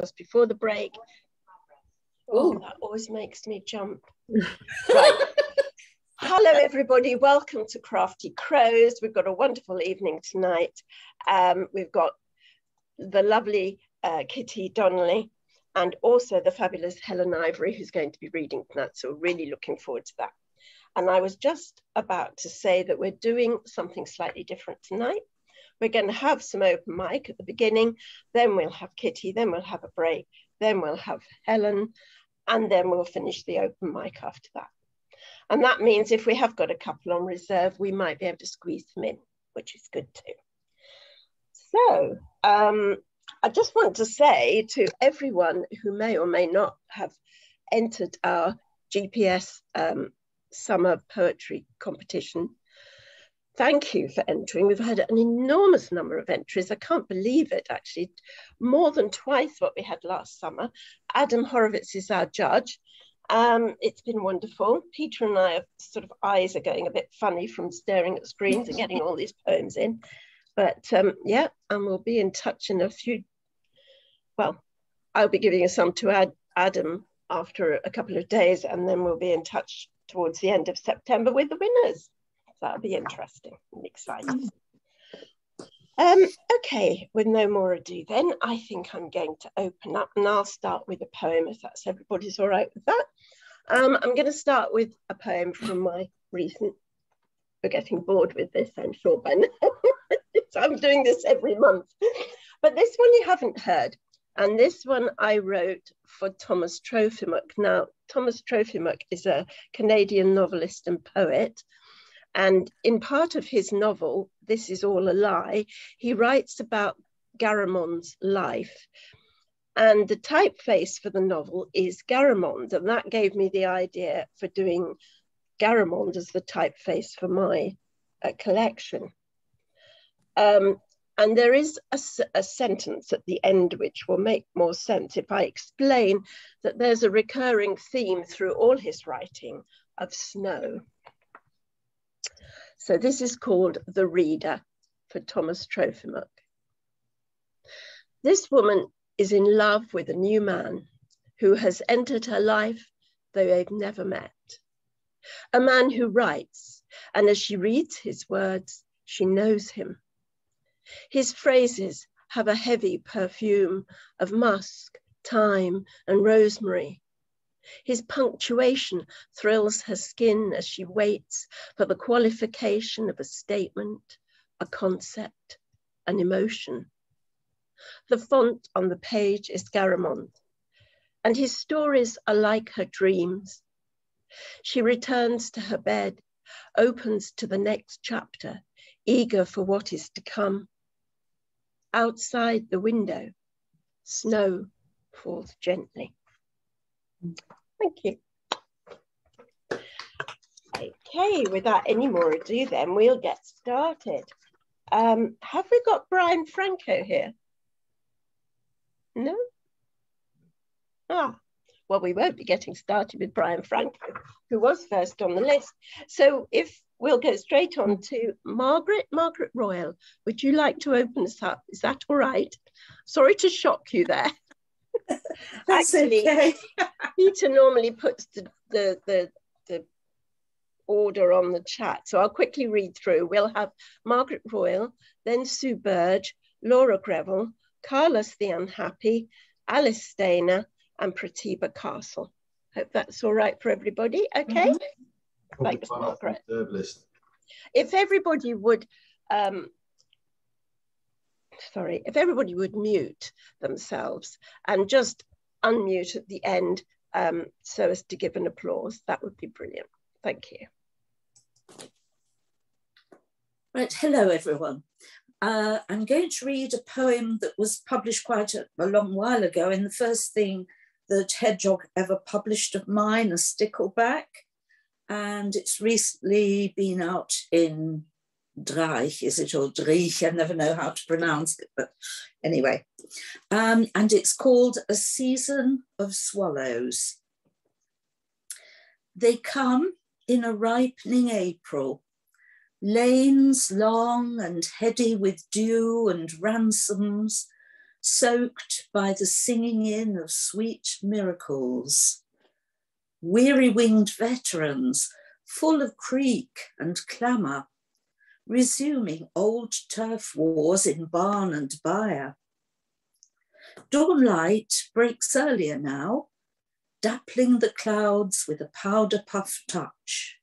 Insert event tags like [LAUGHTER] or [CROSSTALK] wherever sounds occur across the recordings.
just before the break. Oh, that always makes me jump. right. [LAUGHS] Hello, everybody. Welcome to Crafty Crows. We've got a wonderful evening tonight. Um, we've got the lovely uh, Kitty Donnelly and also the fabulous Helen Ivory, who's going to be reading tonight. So, really looking forward to that. And I was just about to say that we're doing something slightly different tonight. We're going to have some open mic at the beginning, then we'll have Kitty, then we'll have a break, then we'll have Helen, and then we'll finish the open mic after that. And that means if we have got a couple on reserve, we might be able to squeeze them in, which is good too. So um, I just want to say to everyone who may or may not have entered our GPS um, summer poetry competition thank you for entering. We've had an enormous number of entries. I can't believe it, actually. More than twice what we had last summer. Adam Horowitz is our judge. Um, it's been wonderful. Peter and I, have sort of eyes are going a bit funny from staring at screens and getting all these poems in. But um, yeah, and we'll be in touch in a few. Well, I'll be giving some to Ad Adam after a couple of days, and then we'll be in touch towards the end of September with the winners that'll be interesting and exciting. Um, okay, with no more ado then, I think I'm going to open up and I'll start with a poem if that's everybody's all right with that. Um, I'm going to start with a poem from my recent, we're getting bored with this, I'm sure by now. [LAUGHS] I'm doing this every month. But this one you haven't heard. And this one I wrote for Thomas Trofimuk. Now, Thomas Trofimuk is a Canadian novelist and poet and in part of his novel, This Is All a Lie, he writes about Garamond's life. And the typeface for the novel is Garamond. And that gave me the idea for doing Garamond as the typeface for my uh, collection. Um, and there is a, a, sentence at the end which will make more sense if I explain that there's a recurring theme through all his writing of snow. So this is called The Reader for Thomas Trofimuk. This woman is in love with a new man who has entered her life, though they've never met. A man who writes, and as she reads his words, she knows him. His phrases have a heavy perfume of musk, thyme, and rosemary, his punctuation thrills her skin as she waits for the qualification of a statement, a concept, an emotion. The font on the page is Garamond, and his stories are like her dreams. She returns to her bed, opens to the next chapter, eager for what is to come. Outside the window, snow falls gently. Thank you. Okay, without any more ado then, we'll get started. Um, have we got Brian Franco here? No? Ah, well, we won't be getting started with Brian Franco, who was first on the list. So if we'll go straight on to Margaret, Margaret Royal, would you like to open us up? Is that all right? Sorry to shock you there. [LAUGHS] [LAUGHS] Actually, okay. [LAUGHS] Peter normally puts the, the, the, the order on the chat. So I'll quickly read through. We'll have Margaret Royal, then Sue Burge, Laura Greville, Carlos the Unhappy, Alice Stainer, and Pratibha Castle. Hope that's all right for everybody. Okay. Mm-hmm. Thanks, Margaret. If everybody would um, sorry, if everybody would mute themselves and just unmute at the end um, so as to give an applause, that would be brilliant. Thank you. Right, hello everyone. Uh, I'm going to read a poem that was published quite a, a, long while ago in the first thing that Hedgehog ever published of mine, a stickleback. And it's recently been out in Dreich, is it, or Dreich? I never know how to pronounce it, but anyway. Um, and it's called A Season of Swallows. They come in a ripening April, lanes long and heady with dew and ramsons, soaked by the singing in of sweet miracles. Weary winged veterans, full of creak and clamour, resuming old turf wars in barn and byre. Dawn light breaks earlier now, dappling the clouds with a powder puff touch.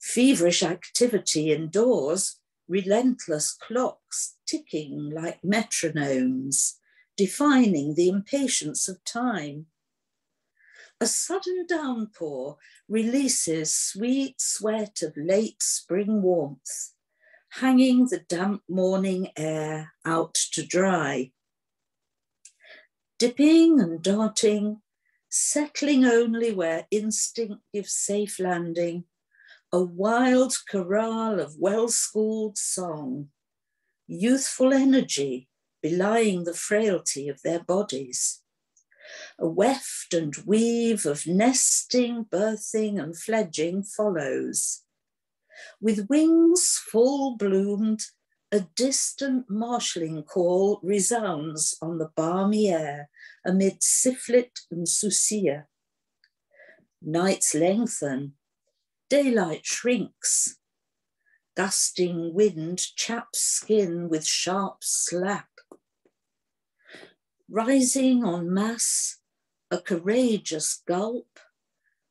Feverish activity indoors, relentless clocks ticking like metronomes, defining the impatience of time. A sudden downpour releases sweet sweat of late spring warmth, hanging the damp morning air out to dry. Dipping and darting, settling only where instinct gives safe landing, a wild chorale of well schooled song, youthful energy belying the frailty of their bodies. A weft and weave of nesting, birthing, and fledging follows. With wings full bloomed, a distant marshalling call resounds on the balmy air amid Siflet and Susia. Nights lengthen, daylight shrinks. Gusting wind chaps skin with sharp slap. Rising en masse, a courageous gulp,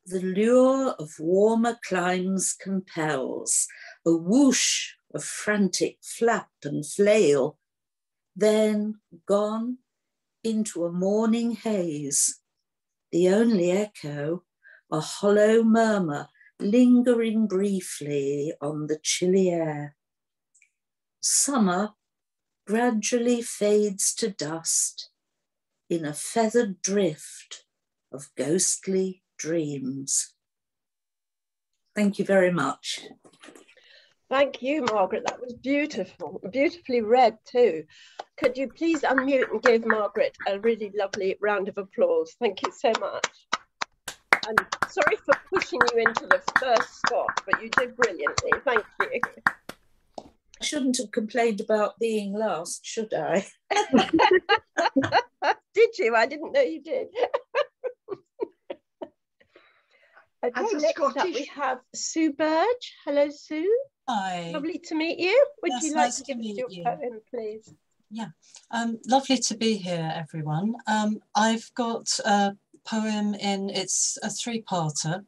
the lure of warmer climes compels, a whoosh of frantic flap and flail, then gone into a morning haze, the only echo, a hollow murmur lingering briefly on the chilly air. Summer gradually fades to dust in a feathered drift of ghostly dreams. Thank you very much. Thank you, Margaret. That was beautiful, beautifully read too. Could you please unmute and give Margaret a really lovely round of applause? Thank you so much. I'm sorry for pushing you into the first spot, but you did brilliantly. Thank you. I shouldn't have complained about being last, should I? [LAUGHS] did you? I didn't know you did. [LAUGHS] okay, next Scottish... up we have Sue Burge. Hello, Sue. Hi. Lovely to meet you. Would yes, you like nice to give us your you. poem, please? Yeah, um, lovely to be here, everyone. Um, I've got a poem in, it's a three-parter,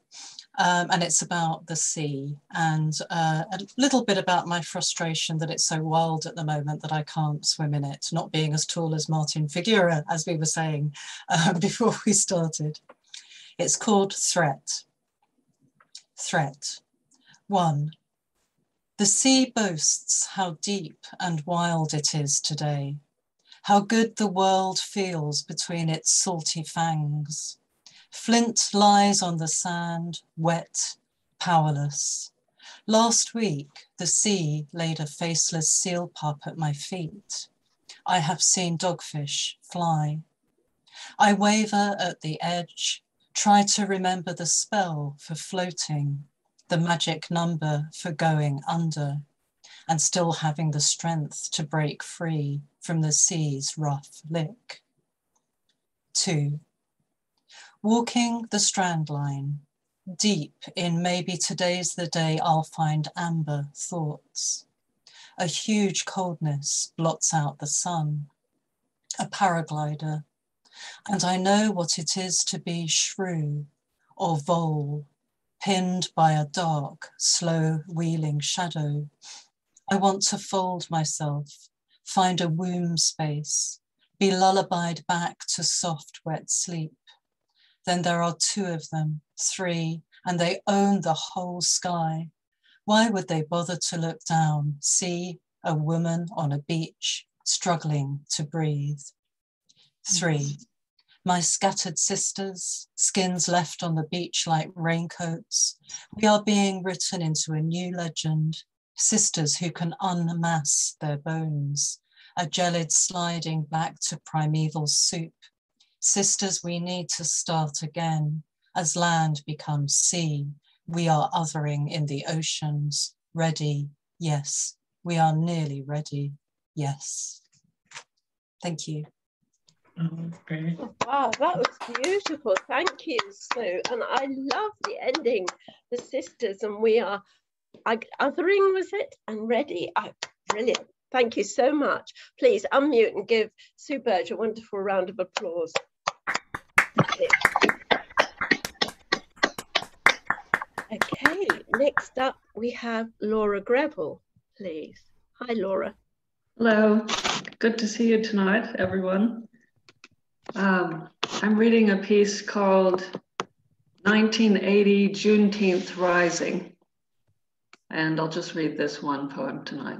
um, and it's about the sea and uh, a little bit about my frustration that it's so wild at the moment that I can't swim in it, not being as tall as Martin Figura, as we were saying [LAUGHS] uh, before we started. It's called Threat. Threat. One, the sea boasts how deep and wild it is today, how good the world feels between its salty fangs. Flint lies on the sand, wet, powerless. Last week, the sea laid a faceless seal pup at my feet. I have seen dogfish fly. I waver at the edge, try to remember the spell for floating the magic number for going under and still having the strength to break free from the sea's rough lick. Two, walking the strand line, deep in maybe today's the day I'll find amber thoughts. A huge coldness blots out the sun, a paraglider, and I know what it is to be shrew or vole pinned by a dark, slow wheeling shadow. I want to fold myself, find a womb space, be lullabied back to soft, wet sleep. Then there are two of them, three, and they own the whole sky. Why would they bother to look down, see a woman on a beach struggling to breathe? Three, my scattered sisters, skins left on the beach like raincoats. We are being written into a new legend, sisters who can unmask their bones, a gelid sliding back to primeval soup. Sisters, we need to start again. As land becomes sea, we are othering in the oceans, ready, yes, we are nearly ready, yes. Thank you. Oh, great. Wow, that was beautiful. Thank you, Sue. And I love the ending, the sisters, and we are othering, was it? And ready. Oh, brilliant. Thank you so much. Please unmute and give Sue Burge a wonderful round of applause. Okay, next up we have Laura Greville, please. Hi, Laura. Hello, good to see you tonight, everyone. Um, I'm reading a piece called 1980 Juneteenth Rising, and I'll just read this one poem tonight.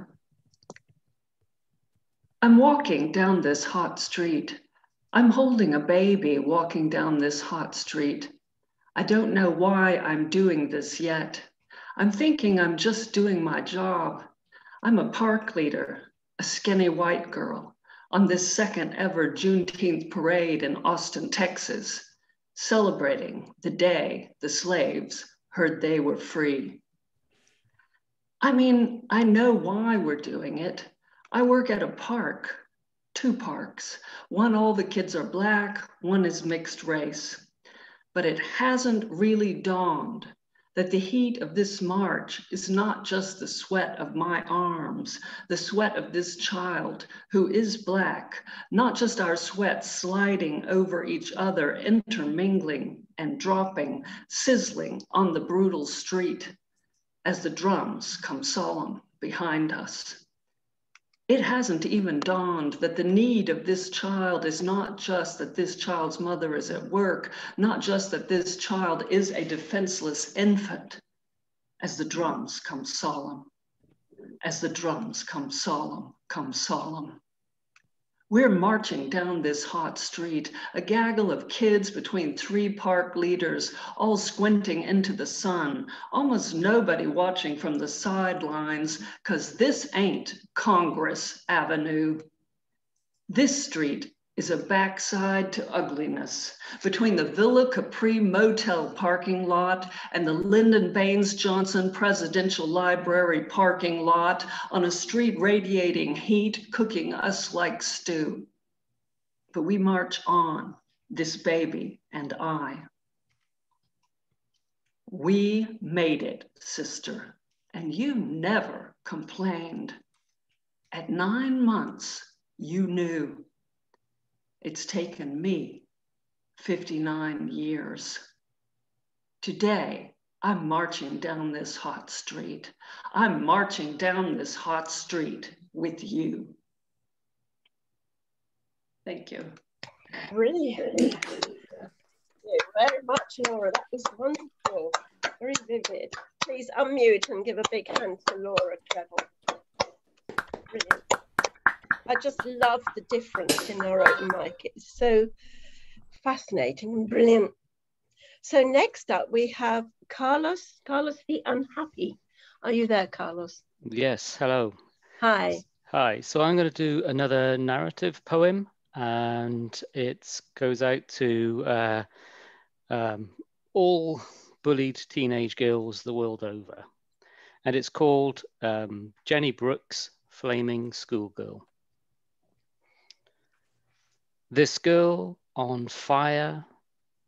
I'm walking down this hot street. I'm holding a baby walking down this hot street. I don't know why I'm doing this yet. I'm thinking I'm just doing my job. I'm a park leader, a skinny white girl, on this second ever Juneteenth parade in Austin, Texas, celebrating the day the slaves heard they were free. I mean, I know why we're doing it. I work at a park, two parks. One, all the kids are black, one is mixed race but it hasn't really dawned that the heat of this march is not just the sweat of my arms, the sweat of this child who is Black, not just our sweat sliding over each other, intermingling and dropping, sizzling on the brutal street as the drums come solemn behind us it hasn't even dawned that the need of this child is not just that this child's mother is at work, not just that this child is a defenseless infant, as the drums come solemn, as the drums come solemn, come solemn. We're marching down this hot street, a gaggle of kids between three park leaders, all squinting into the sun, almost nobody watching from the sidelines, because this ain't Congress Avenue. This street is a backside to ugliness between the Villa Capri Motel parking lot and the Lyndon Baines Johnson Presidential Library parking lot on a street radiating heat, cooking us like stew. But we march on, this baby and I. We made it, sister, and you never complained. At nine months, you knew it's taken me 59 years. Today, I'm marching down this hot street. I'm marching down this hot street with you. Thank you. Brilliant. Thank you very much, Laura. That was wonderful. Very vivid. Please unmute and give a big hand to Laura Trevor. Brilliant. I just love the difference in our open mic. It's so fascinating and brilliant. So next up we have Carlos, Carlos the Unhappy. Are you there, Carlos? Yes, hello. Hi. Hi, so I'm going to do another narrative poem and it goes out to uh, um, all bullied teenage girls the world over. And it's called um, Jenny Brooks, Flaming Schoolgirl. This girl on fire,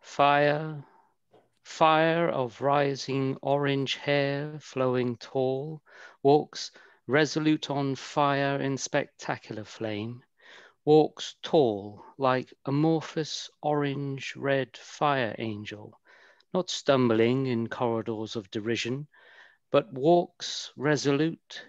fire, fire of rising orange hair flowing tall, walks resolute on fire in spectacular flame, walks tall like amorphous orange red fire angel, not stumbling in corridors of derision, but walks resolute,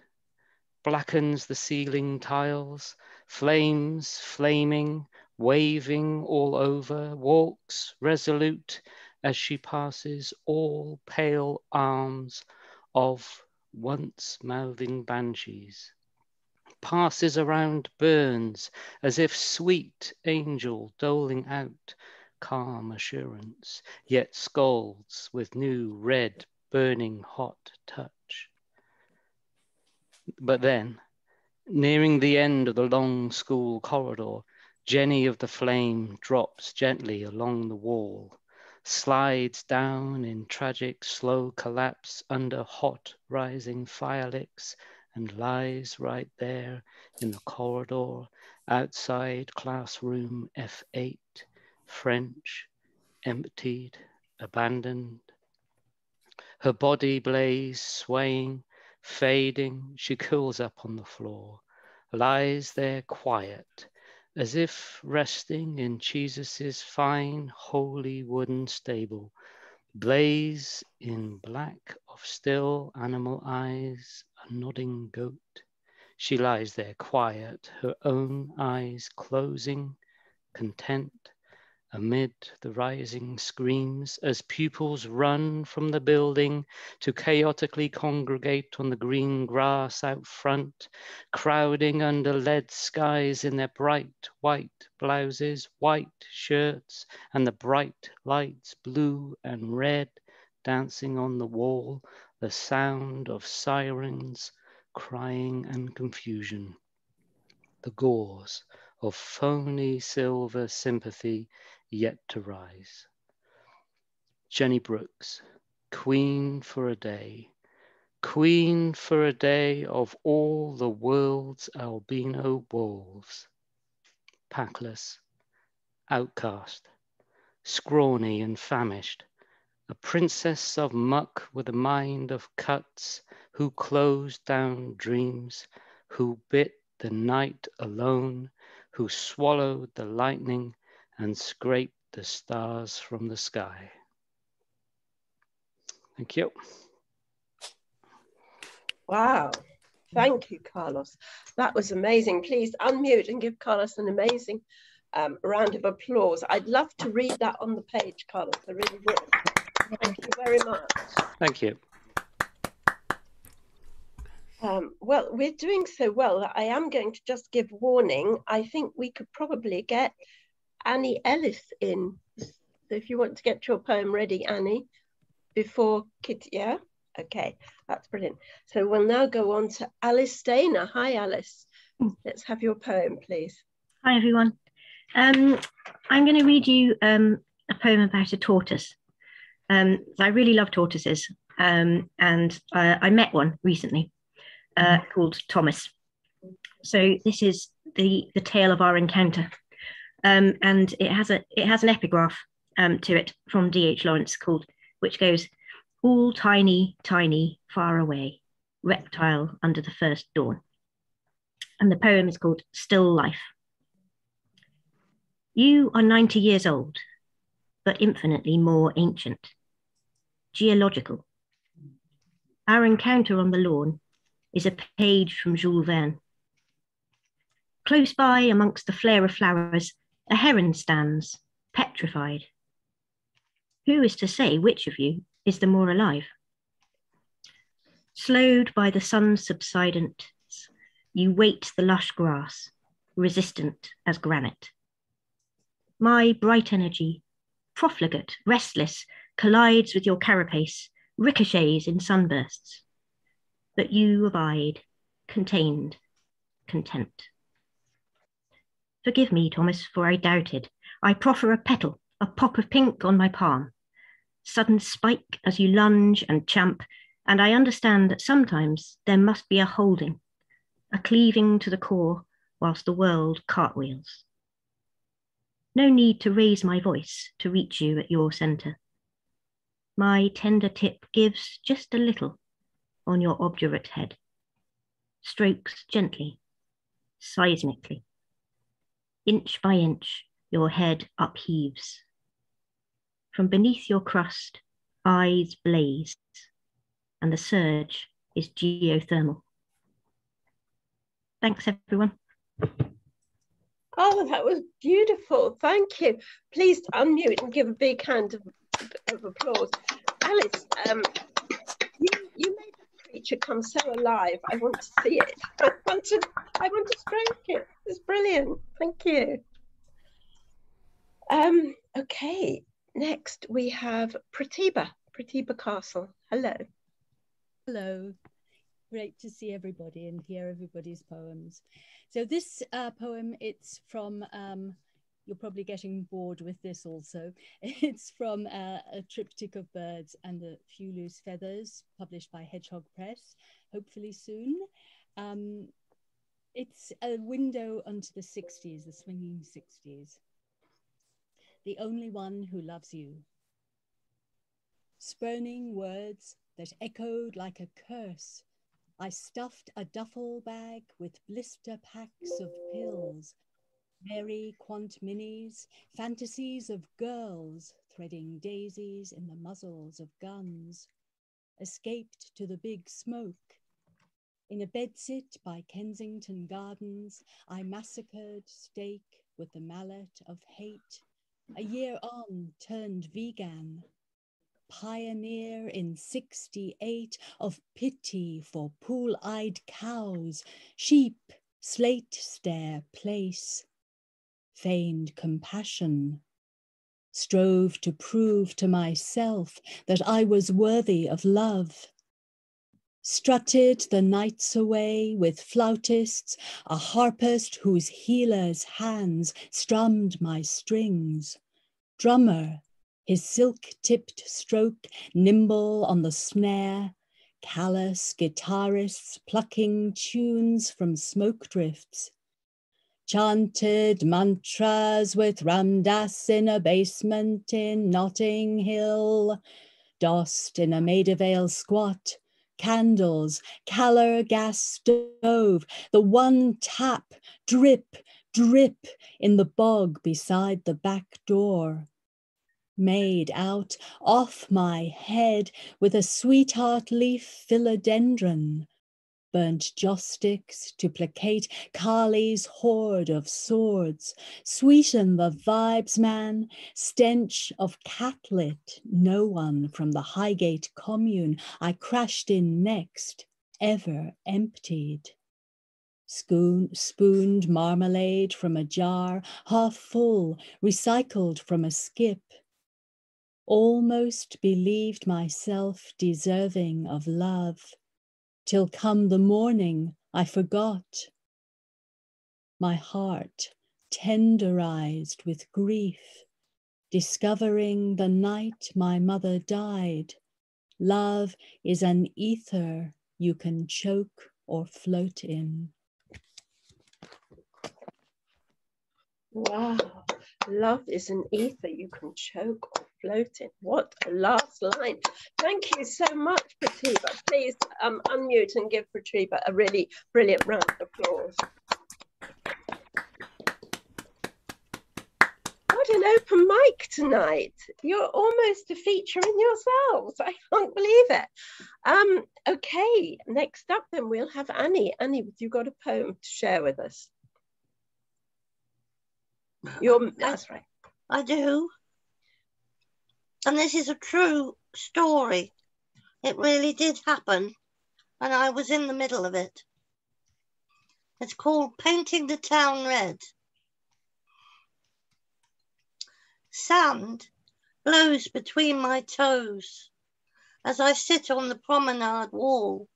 blackens the ceiling tiles, flames flaming, waving all over, walks resolute as she passes all pale arms of once mouthing banshees. Passes around burns as if sweet angel doling out calm assurance, yet scolds with new red burning hot touch. But then, nearing the end of the long school corridor, Jenny of the flame drops gently along the wall, slides down in tragic slow collapse under hot rising firelicks and lies right there in the corridor Outside classroom F8, French, emptied, abandoned. Her body blaze swaying, fading, she curls up on the floor, lies there quiet, as if resting in Jesus's fine, holy wooden stable, blaze in black of still animal eyes, a nodding goat. She lies there quiet, her own eyes closing, content, amid the rising screams as pupils run from the building to chaotically congregate on the green grass out front, crowding under lead skies in their bright white blouses, white shirts, and the bright lights, blue and red, dancing on the wall, the sound of sirens, crying and confusion. The gauze of phony silver sympathy yet to rise. Jenny Brooks, Queen for a Day, Queen for a day of all the world's albino wolves. Packless, outcast, scrawny and famished, a princess of muck with a mind of cuts, who closed down dreams, who bit the night alone, who swallowed the lightning and scrape the stars from the sky. Thank you. Wow. Thank you, Carlos. That was amazing. Please unmute and give Carlos an amazing um, round of applause. I'd love to read that on the page, Carlos. I really would. Thank you very much. Thank you. Um, well, we're doing so well that I am going to just give warning. I think we could probably get Annie Ellis in. So if you want to get your poem ready, Annie, before Kitty, yeah? Okay, that's brilliant. So we'll now go on to Alice Stainer. Hi, Alice. Let's have your poem, please. Hi, everyone. Um, I'm going to read you um, a poem about a tortoise. Um, I really love tortoises, um, and uh, I met one recently uh, called Thomas. So this is the the tale of our encounter um, and it has a it has an epigraph um, to it from D.H. Lawrence called which goes all tiny tiny far away reptile under the first dawn. And the poem is called still life. You are 90 years old but infinitely more ancient. Geological. Our encounter on the lawn is a page from Jules Verne. Close by amongst the flare of flowers a heron stands, petrified. Who is to say which of you is the more alive? Slowed by the sun's subsidence, you wait the lush grass, resistant as granite. My bright energy, profligate, restless, collides with your carapace, ricochets in sunbursts. But you abide, contained, content. Forgive me, Thomas, for I doubted. I proffer a petal, a pop of pink on my palm. Sudden spike as you lunge and champ, and I understand that sometimes there must be a holding, a cleaving to the core whilst the world cartwheels. No need to raise my voice to reach you at your centre. My tender tip gives just a little on your obdurate head, strokes gently, seismically Inch by inch, your head upheaves. From beneath your crust, eyes blaze, and the surge is geothermal. Thanks, everyone. Oh, that was beautiful. Thank you. Please unmute and give a big hand of, of applause. Alice, um, you, you made the creature come so alive. I want to see it. [LAUGHS] I want to, I want to stroke it. It's brilliant. Thank you. Um, okay, next we have Pratibha, Pratibha Castle. Hello. Hello. Great to see everybody and hear everybody's poems. So this uh, poem, it's from, um, you're probably getting bored with this also. [LAUGHS] It's from uh, a triptych of birds and a few loose feathers published by Hedgehog Press, hopefully soon. Um, It's a window onto the 60s, the swinging 60s. The only one who loves you. Spurning words that echoed like a curse. I stuffed a duffel bag with blister packs of pills, Mary Quant minis, fantasies of girls threading daisies in the muzzles of guns, escaped to the big smoke. In a bedsit by Kensington Gardens, I massacred steak with the mallet of hate. A year on, turned vegan, pioneer in 68 of pity for pool eyed cows, sheep, slate stair place, feigned compassion, strove to prove to myself that I was worthy of love. Strutted the nights away with flautists, a harpist whose healer's hands strummed my strings. Drummer his silk-tipped stroke nimble on the snare, callous guitarists plucking tunes from smoke drifts, chanted mantras with Ramdas in a basement in Notting Hill, dossed in a Maida Vale squat, candles, Calor gas stove, the one tap, drip, drip in the bog beside the back door. Made out off my head with a sweetheart leaf philodendron, burnt joss sticks to placate Kali's horde of swords, sweeten the vibes, man, stench of catlit, no one from the Highgate commune. I crashed in next ever emptied. Spoon, spooned marmalade from a jar, half full, recycled from a skip, almost believed myself deserving of love, till come the morning I forgot. My heart tenderized with grief, discovering the night my mother died. Love is an ether you can choke or float in. Wow, love is an ether you can choke or float in. What a last line. Thank you so much, Pratibha. Please um, unmute and give Pratibha a really brilliant round of applause. What an open mic tonight. You're almost a feature in yourselves. I can't believe it. Um, okay, next up then we'll have Annie. Annie, you got a poem to share with us? You're, that's right. I do. And this is a true story. It really did happen, and I was in the middle of it. It's called Painting the Town Red. Sand blows between my toes as I sit on the promenade wall.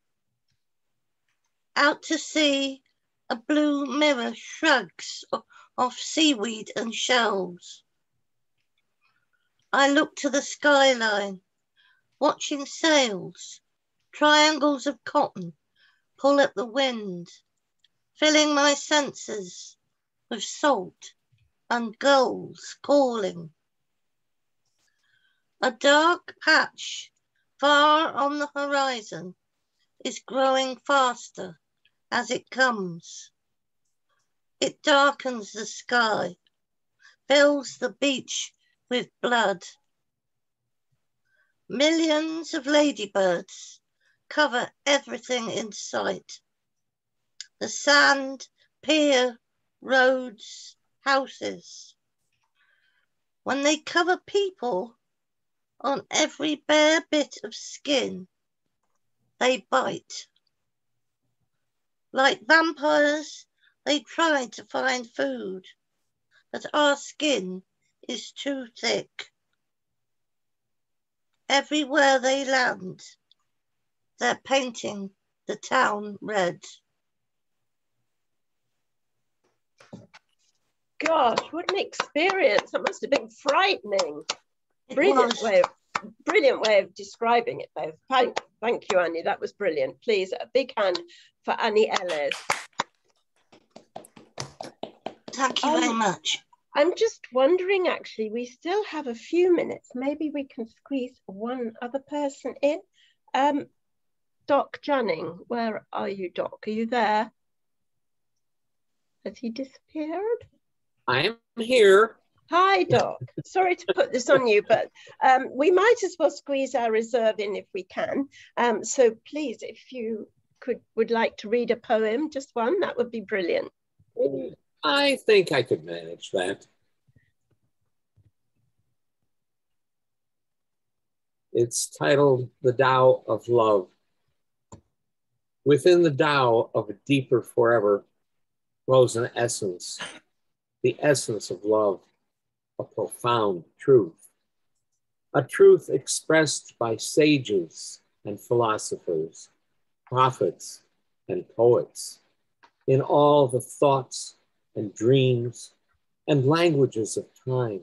Out to sea, a blue mirror shrugs off seaweed and shells. I look to the skyline, watching sails, triangles of cotton pull at the wind, filling my senses with salt and gulls calling. A dark patch far on the horizon is growing faster as it comes. It darkens the sky, fills the beach with blood. Millions of ladybirds cover everything in sight. The sand, pier, roads, houses. When they cover people on every bare bit of skin, they bite. Like vampires they try to find food, but our skin is too thick. Everywhere they land, they're painting the town red. Gosh, what an experience. That must have been frightening. Brilliant way of brilliant way of describing it both. Thank, thank you, Annie. That was brilliant. Please, a big hand for Annie Ellis. Thank you um, very much. I'm just wondering, actually, we still have a few minutes. Maybe we can squeeze one other person in. Um, Doc Janning, where are you, Doc? Are you there? Has he disappeared? I am here. Hi, Doc. Sorry to put this on you, but um, we might as well squeeze our reserve in if we can. Um, so please, if you could would like to read a poem, just one, that would be brilliant. I think I could manage that. It's titled The Tao of Love. Within the Tao of a deeper forever flows an essence, the essence of love, a profound truth, a truth expressed by sages and philosophers, prophets and poets, in all the thoughts and dreams and languages of time,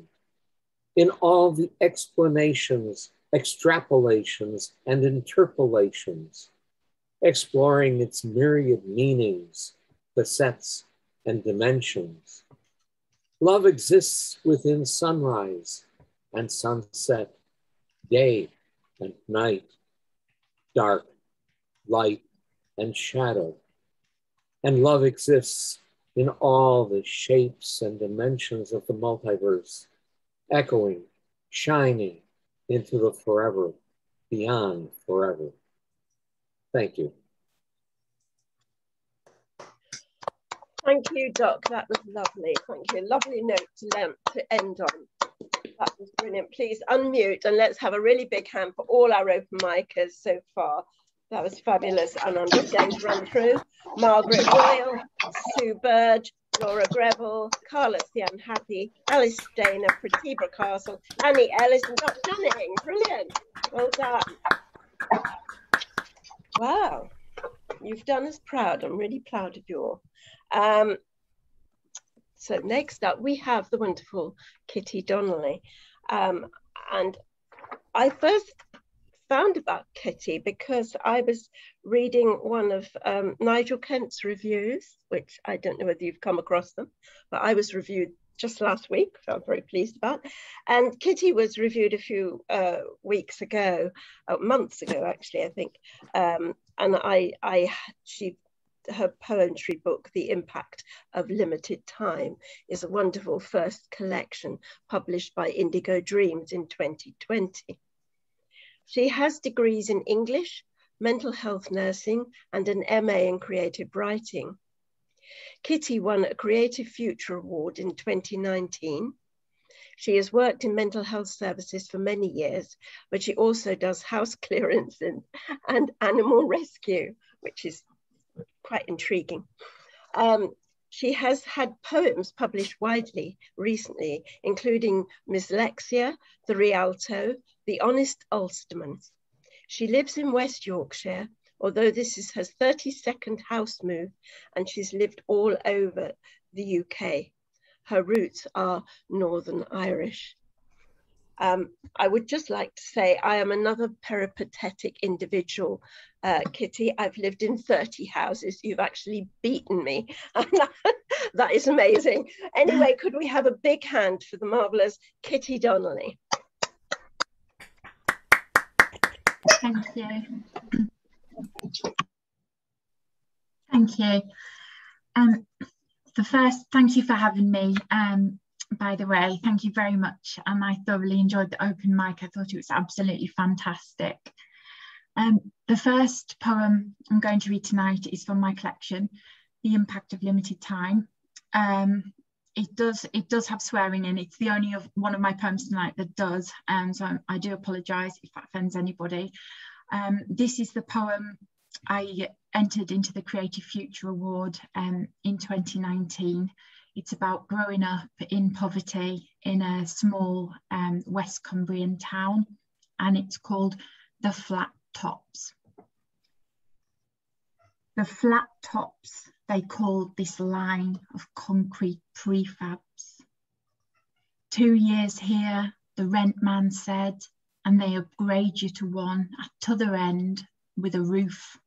in all the explanations, extrapolations, and interpolations, exploring its myriad meanings, facets, and dimensions. Love exists within sunrise and sunset, day and night, dark, light, and shadow. And love exists in all the shapes and dimensions of the multiverse, echoing, shining into the forever, beyond forever. Thank you. Thank you, Doc. That was lovely. Thank you. Lovely note to, to end on. That was brilliant. Please unmute and let's have a really big hand for all our open micers so far. That was fabulous. And I'm just going to run through Margaret Royal, Sue Bird, Laura Greville, Carlos the Unhappy, Alice Dana, Pratibha Castle, Annie Ellis, and Dr. Dunning. Brilliant. Well done. Wow. You've done us proud. I'm really proud of you all. Um, so next up, we have the wonderful Kitty Donnelly. Um, and I first found about Kitty because I was reading one of um, Nigel Kent's reviews, which I don't know whether you've come across them, but I was reviewed just last week, which I'm very pleased about. And Kitty was reviewed a few uh, weeks ago, uh, months ago, actually, I think. Um, and I, I, she, her poetry book, The Impact of Limited Time, is a wonderful first collection published by Indigo Dreams in 2020. She has degrees in English, mental health nursing, and an MA in creative writing. Kitty won a Creative Future Award in 2019. She has worked in mental health services for many years, but she also does house [LAUGHS] clearance and, and animal rescue, which is quite intriguing. Um, she has had poems published widely recently, including Mslexia, The Rialto, The Honest Ulsterman. She lives in West Yorkshire, although this is her 32nd house move and she's lived all over the UK. Her roots are Northern Irish. Um, I would just like to say I am another peripatetic individual, uh, Kitty. I've lived in 30 houses. You've actually beaten me. [LAUGHS] that is amazing. Anyway, could we have a big hand for the marvelous Kitty Donnelly? Thank you. Thank you. Um, the first, thank you for having me. Um, by the way. Thank you very much. And I thoroughly enjoyed the open mic. I thought it was absolutely fantastic. Um, the first poem I'm going to read tonight is from my collection, The Impact of Limited Time. Um, it does it does have swearing in. It's the only of one of my poems tonight that does, and um, so I do apologise if that offends anybody. Um, this is the poem I entered into the Creative Future Award um, in 2019. It's about growing up in poverty in a small um, West Cumbrian town, and it's called The Flat Tops. The flat tops, they called this line of concrete prefabs. Two years here, the rent man said, and they upgrade you to one at t'other end with a roof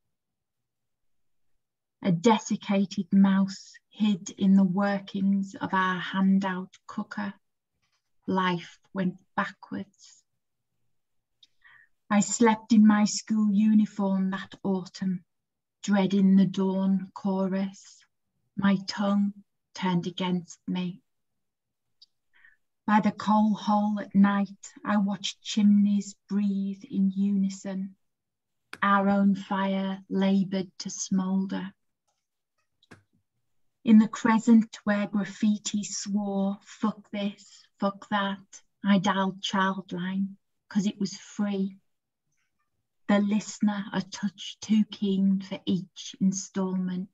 a desiccated mouse hid in the workings of our handout cooker. Life went backwards. I slept in my school uniform that autumn, dreading the dawn chorus, my tongue turned against me. By the coal hole at night, I watched chimneys breathe in unison. Our own fire laboured to smoulder. In the crescent where graffiti swore, fuck this, fuck that, I dialed childline, cause it was free. The listener a touch too keen for each instalment.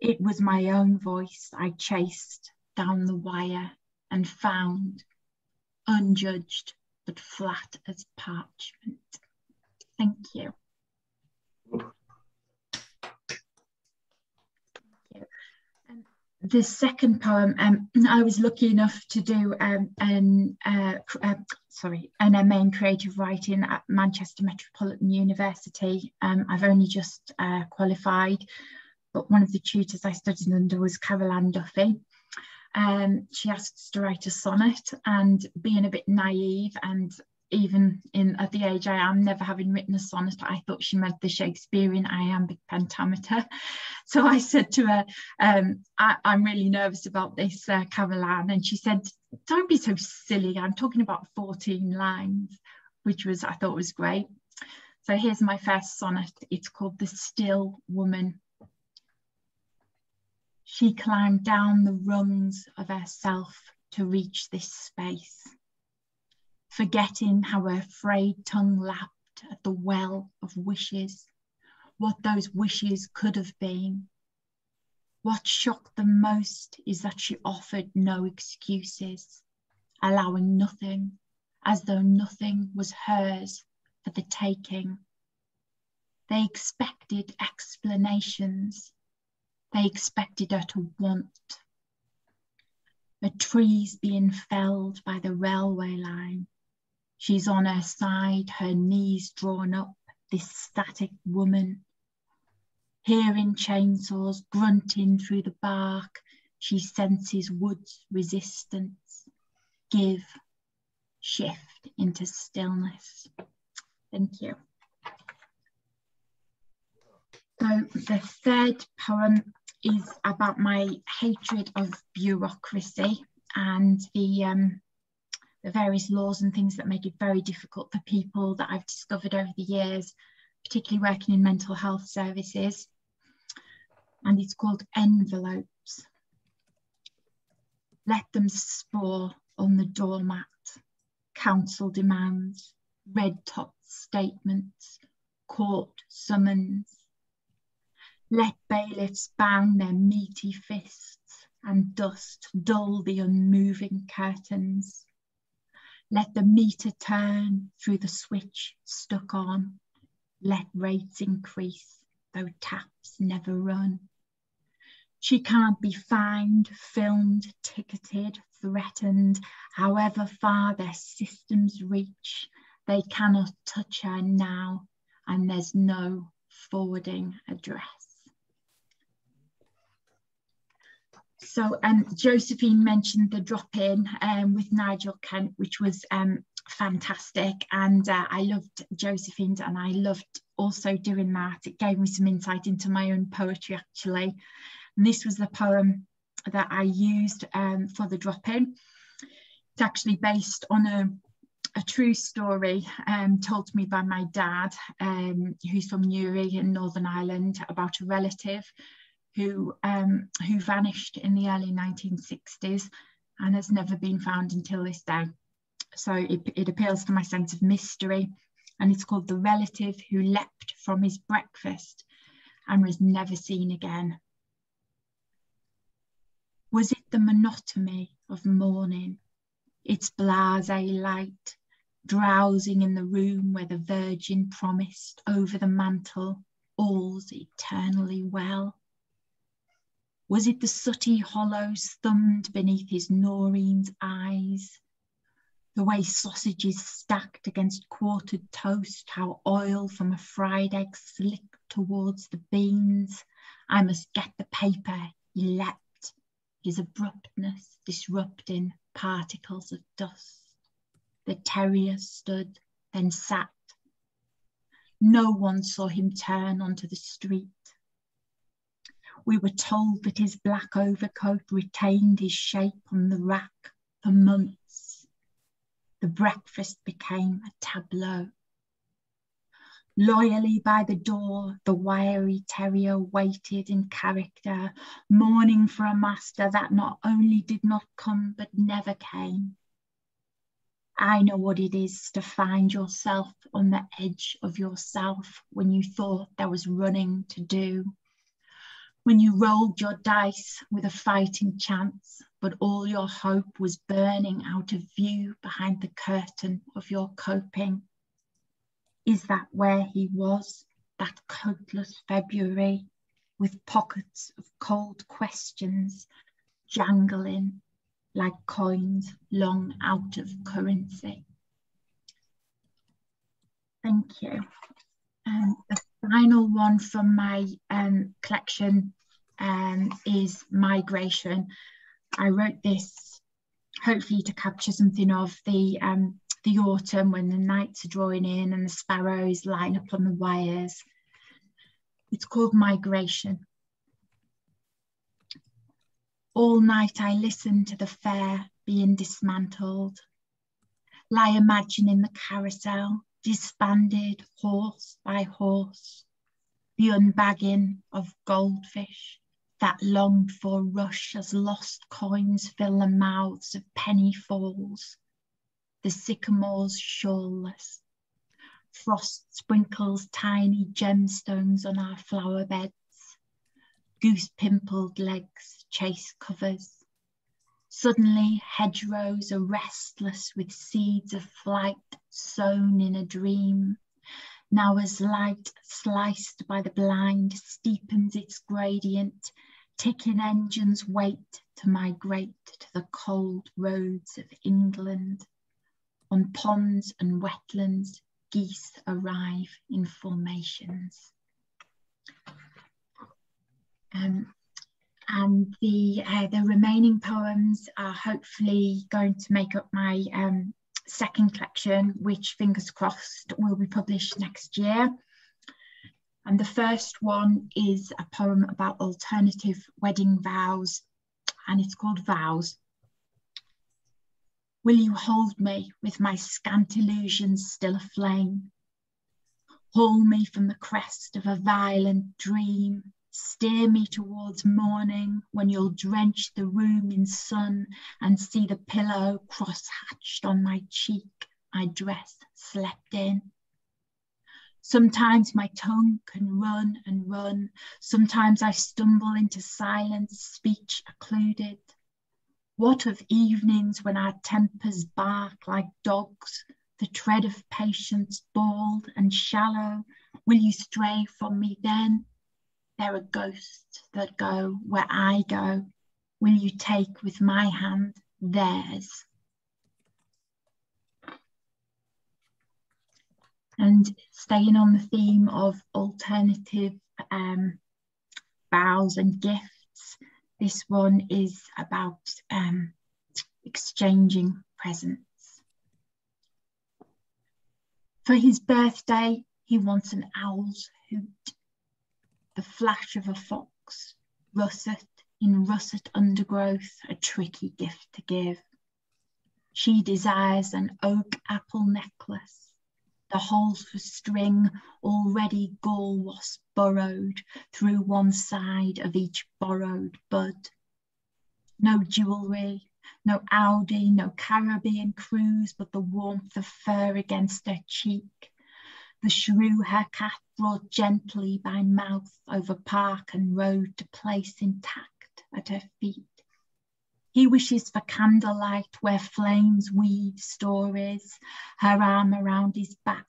It was my own voice I chased down the wire and found, unjudged but flat as parchment. Thank you. the second poem, um, I was lucky enough to do um, an uh, uh, sorry an MA in creative writing at Manchester Metropolitan University. Um, I've only just uh, qualified, but one of the tutors I studied under was Carol Duffy. Um, she asked us to write a sonnet, and being a bit naive and even in at the age I am, never having written a sonnet, I thought she meant the Shakespearean iambic pentameter. [LAUGHS] So I said to her, um, I, am really nervous about this, uh, Carol Ann. And she said, don't be so silly. I'm talking about 14 lines, which was, I thought was great. So here's my first sonnet. It's called The Still Woman. She climbed down the rungs of herself to reach this space forgetting how her frayed tongue lapped at the well of wishes, what those wishes could have been. What shocked them most is that she offered no excuses, allowing nothing, as though nothing was hers for the taking. They expected explanations. They expected her to want. The trees being felled by the railway line, She's on her side, her knees drawn up, this static woman. Hearing chainsaws grunting through the bark, she senses wood's resistance. Give, shift into stillness. Thank you. So the third poem is about my hatred of bureaucracy and the um, the various laws and things that make it very difficult for people that I've discovered over the years, particularly working in mental health services. And it's called envelopes. Let them spore on the doormat, council demands, red top statements, court summons. Let bailiffs bang their meaty fists and dust dull the unmoving curtains. Let the meter turn through the switch stuck on. Let rates increase, though taps never run. She can't be fined, filmed, ticketed, threatened, however far their systems reach. They cannot touch her now, and there's no forwarding address. So um, Josephine mentioned the drop-in um, with Nigel Kent, which was um, fantastic. And uh, I loved Josephine's and I loved also doing that. It gave me some insight into my own poetry actually. And this was the poem that I used um, for the drop-in. It's actually based on a, a true story um, told to me by my dad, um, who's from Newry in Northern Ireland, about a relative who, um, who vanished in the early 1960s and has never been found until this day. So it, it appeals to my sense of mystery and it's called The Relative Who Leapt from His Breakfast and was never seen again. Was it the monotony of morning, its blase light, drowsing in the room where the Virgin promised over the mantle all's eternally well? Was it the sooty hollows thumbed beneath his Noreen's eyes? the way sausages stacked against quartered toast, how oil from a fried egg slipped towards the beans. I must get the paper. He leapt, his abruptness disrupting particles of dust. The terrier stood, then sat. No one saw him turn onto the street. We were told that his black overcoat retained his shape on the rack for months. The breakfast became a tableau. Loyally by the door, the wiry terrier waited in character, mourning for a master that not only did not come, but never came. I know what it is to find yourself on the edge of yourself when you thought there was running to do when you rolled your dice with a fighting chance, but all your hope was burning out of view behind the curtain of your coping? Is that where he was, that coatless February, with pockets of cold questions jangling like coins long out of currency? Thank you. Um, final one from my um, collection um, is Migration. I wrote this hopefully to capture something of the um, the autumn when the nights are drawing in and the sparrows line up on the wires. It's called Migration. All night I listen to the fair being dismantled, lie imagining the carousel disbanded horse by horse, the unbagging of goldfish that longed for rush as lost coins fill the mouths of penny falls, the sycamores shawlless. Frost sprinkles tiny gemstones on our flower beds, goose pimpled legs chase covers, Suddenly, hedgerows are restless with seeds of flight sown in a dream. Now, as light sliced by the blind steepens its gradient, ticking engines wait to migrate to the cold roads of England. On ponds and wetlands, geese arrive in formations. Um, and the uh, the remaining poems are hopefully going to make up my um, second collection, which fingers crossed will be published next year. And the first one is a poem about alternative wedding vows, and it's called Vows. Will you hold me with my scant illusions still aflame? Haul me from the crest of a violent dream Steer me towards morning when you'll drench the room in sun and see the pillow cross-hatched on my cheek, my dress slept in. Sometimes my tongue can run and run. Sometimes I stumble into silence, speech occluded. What of evenings when our tempers bark like dogs, the tread of patience bald and shallow? Will you stray from me then? There are ghosts that go where I go. Will you take with my hand theirs? And staying on the theme of alternative um, vows and gifts, this one is about um, exchanging presents. For his birthday, he wants an owl's hoot the flash of a fox, russet in russet undergrowth, a tricky gift to give. She desires an oak apple necklace, the holes for string already gall wasp burrowed through one side of each borrowed bud. No jewelry, no Audi, no Caribbean cruise, but the warmth of fur against her cheek, the shrew her cat brought gently by mouth over park and road to place intact at her feet. He wishes for candlelight where flames weave stories, her arm around his back,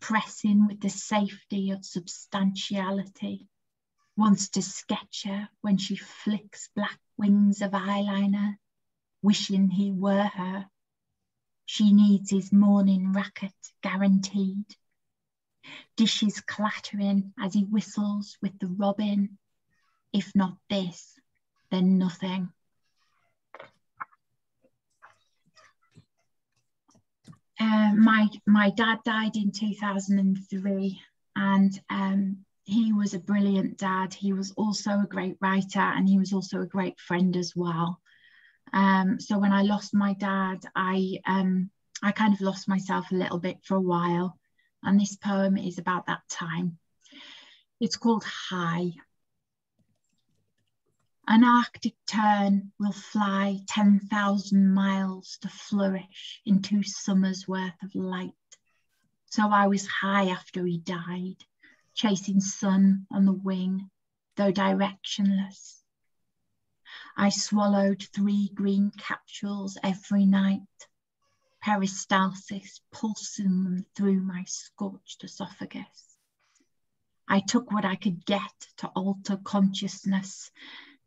pressing with the safety of substantiality. Wants to sketch her when she flicks black wings of eyeliner, wishing he were her She needs his morning racket guaranteed. Dishes clattering as he whistles with the robin. If not this, then nothing. Uh, my my dad died in 2003 and um, he was a brilliant dad. He was also a great writer and he was also a great friend as well. Um, so when I lost my dad, I um, I kind of lost myself a little bit for a while. And this poem is about that time. It's called High. An Arctic tern will fly 10,000 miles to flourish in two summers worth of light. So I was high after he died, chasing sun on the wing, though directionless. I swallowed three green capsules every night, peristalsis pulsing through my scorched esophagus. I took what I could get to alter consciousness,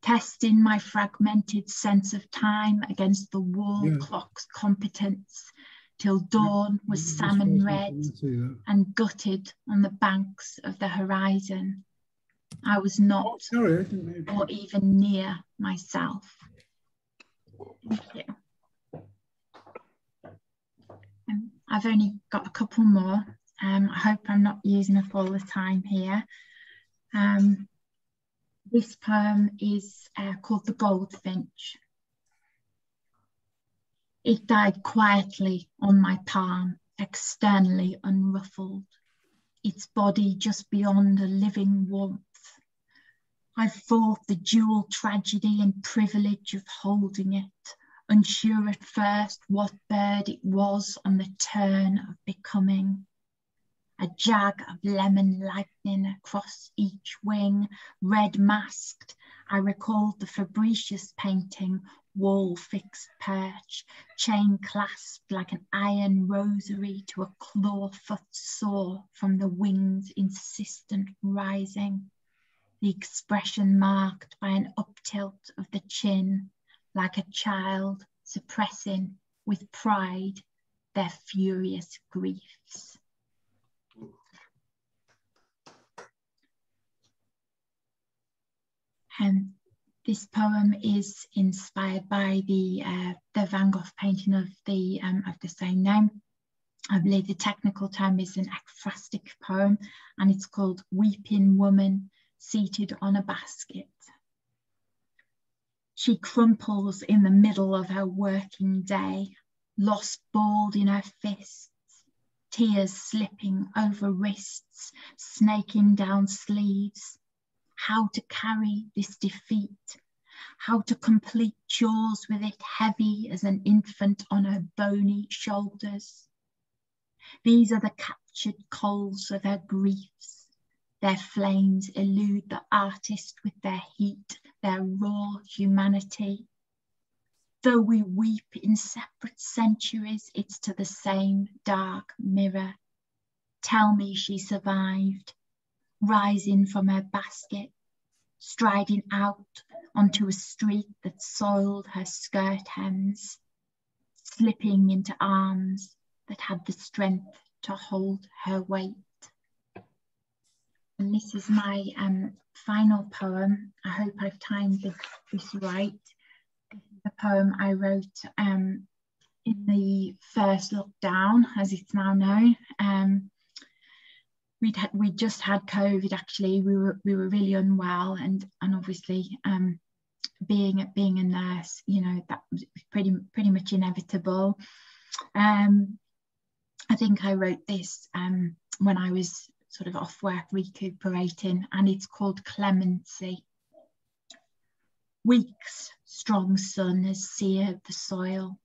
testing my fragmented sense of time against the wall yeah. clock's competence till dawn was salmon red and gutted on the banks of the horizon. I was not oh, sorry, or even near myself. Thank you. Um, I've only got a couple more. Um, I hope I'm not using up all the time here. Um, this poem is uh, called The Goldfinch. It died quietly on my palm, externally unruffled, its body just beyond a living warmth. I fought the dual tragedy and privilege of holding it, unsure at first what bird it was on the turn of becoming. A jag of lemon lightning across each wing, red masked, I recalled the Fabritius painting wall fixed perch, chain clasped like an iron rosary to a clawfoot soar from the wing's insistent rising, the expression marked by an uptilt of the chin, like a child suppressing with pride their furious griefs. And this poem is inspired by the uh, the Van Gogh painting of the um, of the same name. I believe the technical term is an ekphrastic poem, and it's called "Weeping Woman Seated on a Basket." She crumples in the middle of her working day, lost balled in her fists, tears slipping over wrists, snaking down sleeves how to carry this defeat, how to complete chores with it heavy as an infant on her bony shoulders. These are the captured coals of her griefs. Their flames elude the artist with their heat, their raw humanity. Though we weep in separate centuries, it's to the same dark mirror. Tell me she survived rising from her basket, striding out onto a street that soiled her skirt hems, slipping into arms that had the strength to hold her weight. And this is my um, final poem. I hope I've timed this, this right. This is a poem I wrote um, in the first lockdown, as it's now known. Um, we'd had we just had COVID actually. We were we were really unwell and and obviously um, being being a nurse, you know, that was pretty pretty much inevitable. Um, I think I wrote this um, when I was sort of off work recuperating, and it's called Clemency. Weeks strong sun has seared the soil,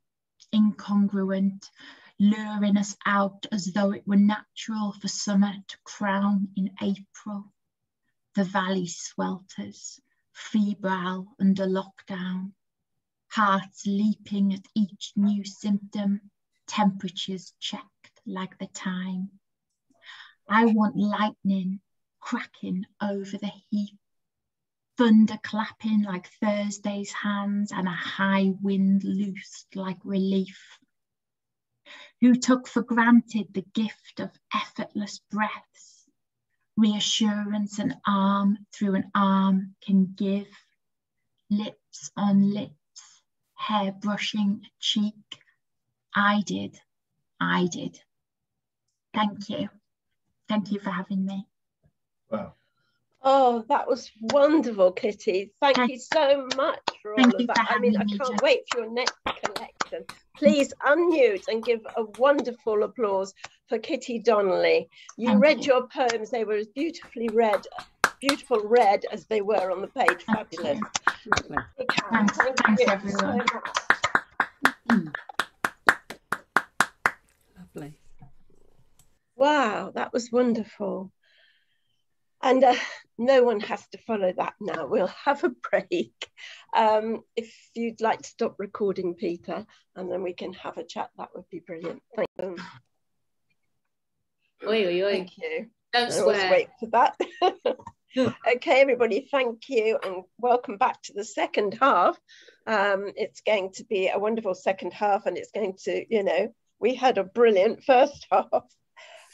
incongruent, luring us out as though it were natural for summer to crown in April. The valley swelters, febrile under lockdown, hearts leaping at each new symptom, temperatures checked like the time. I want lightning cracking over the heap, thunder clapping like Thursday's hands, and a high wind loosed like relief who took for granted the gift of effortless breaths, reassurance an arm through an arm can give, lips on lips, hair brushing a cheek. I did, I did. Thank you. Thank you for having me. Wow. Oh, that was wonderful, Kitty. Thank, Thank you so much for all of that. I mean, I can't wait for your next collection. Please unmute and give a wonderful applause for Kitty Donnelly. You Thank read you. your poems, they were as beautifully read, beautiful read as they were on the page. Thank Fabulous. Thanks, Thank Thanks you everyone. So [CLEARS THROAT] Lovely. Wow, that was wonderful. And uh, no one has to follow that now. We'll have a break. Um, if you'd like to stop recording, Peter, and then we can have a chat, that would be brilliant. Thank you. Oi, oi, oi. Thank you. Don't swear. wait for that. [LAUGHS] okay, everybody, thank you and welcome back to the second half. Um, it's going to be a wonderful second half and it's going to, you know, we had a brilliant first [LAUGHS] half.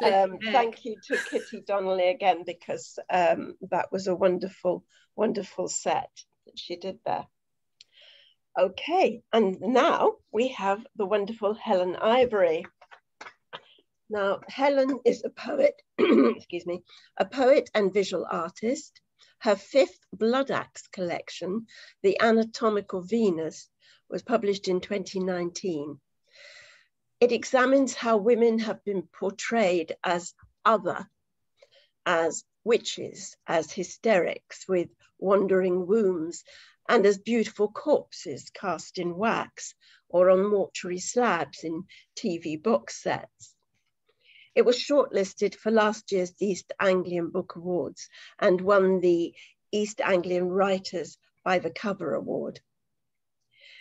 Um, thank you to Kitty Donnelly again because um, that was a wonderful, wonderful set that she did there. Okay, and now we have the wonderful Helen Ivory. Now, Helen is a poet, [CLEARS THROAT] excuse me, a poet and visual artist. Her fifth Bloodaxe collection, The Anatomical Venus, was published in 2019. It examines how women have been portrayed as other, as witches, as hysterics with wandering wombs, and as beautiful corpses cast in wax or on mortuary slabs in TV box sets. It was shortlisted for last year's East Anglian Book Awards and won the East Anglian Writers by the Cover Award.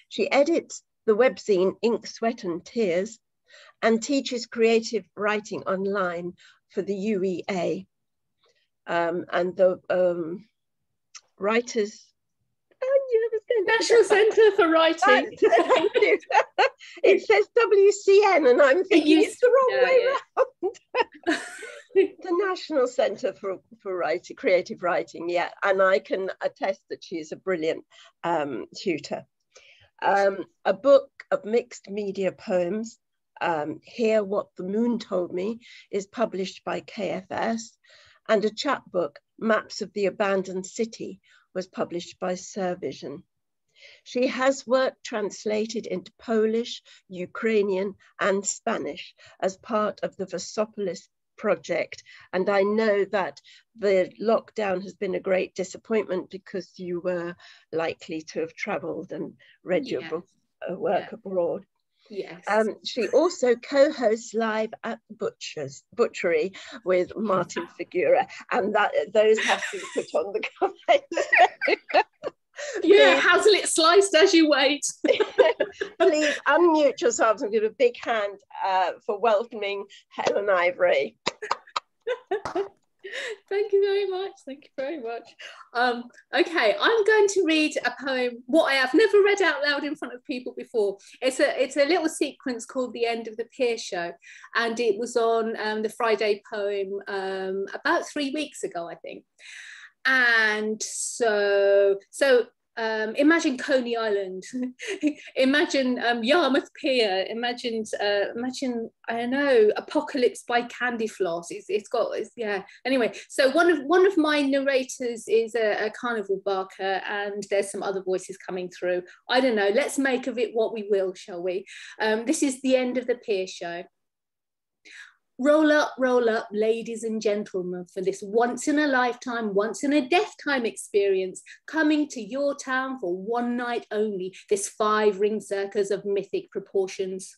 She edits the webzine Ink, Sweat and Tears and teaches creative writing online for the UEA. Um, and the um, writers National Centre for Writing. [LAUGHS] [LAUGHS] it says WCN, and I'm thinking it's the wrong yeah, way yeah. around. [LAUGHS] the National Centre for, for Writing, Creative Writing, yeah. And I can attest that she is a brilliant um, tutor. Um, a book of mixed media poems um, Hear What the Moon Told Me is published by KFS, and a chapbook, Maps of the Abandoned City, was published by SurVision. She has work translated into Polish, Ukrainian, and Spanish as part of the Versopolis project. And I know that the lockdown has been a great disappointment because you were likely to have traveled and read your book, uh, work yeah. abroad. Yes. Um, she also co-hosts live at the Butcher's Butchery with Martin Figura, and that those have been put on the cover. yeah, hazel it sliced as you wait. [LAUGHS] Please unmute yourselves and give a big hand uh, for welcoming Helen Ivory. [LAUGHS] Thank you very much. Thank you very much. Um, okay, I'm going to read a poem. What I have never read out loud in front of people before. It's a it's a little sequence called "The End of the Pier Show," and it was on um, the Friday poem um, about three weeks ago, I think. And so so um, imagine Coney Island, [LAUGHS] imagine um, Yarmouth Pier, imagine, uh, imagine I don't know, Apocalypse by Candy Floss. It's, it's got it's, yeah. Anyway, so one of one of my narrators is a, a carnival barker, and there's some other voices coming through. I don't know. Let's make of it what we will, shall we? Um, this is the end of the Pier show. Roll up, roll up, ladies and gentlemen, for this once in a lifetime, once in a death time experience, coming to your town for one night only, this five ring circus of mythic proportions.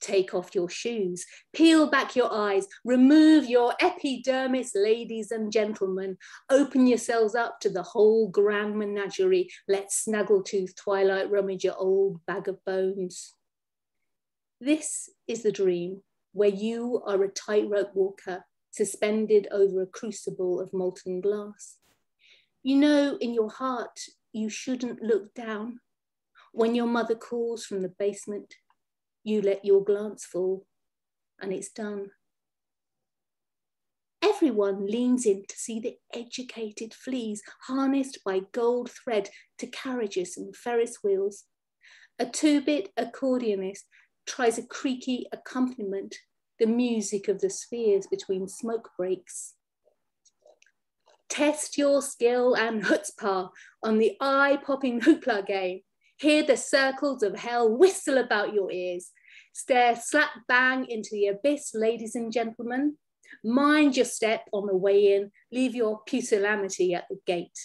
Take off your shoes, peel back your eyes, remove your epidermis, ladies and gentlemen. Open yourselves up to the whole grand menagerie. Let Snaggletooth Twilight rummage your old bag of bones. This is the dream where you are a tightrope walker suspended over a crucible of molten glass. You know in your heart you shouldn't look down. When your mother calls from the basement, you let your glance fall and it's done. Everyone leans in to see the educated fleas harnessed by gold thread to carriages and Ferris wheels. A two-bit accordionist tries a creaky accompaniment, the music of the spheres between smoke breaks. Test your skill and chutzpah on the eye-popping hoopla game. Hear the circles of hell whistle about your ears. Stare slap bang into the abyss, ladies and gentlemen. Mind your step on the way in. Leave your pusillanimity at the gate.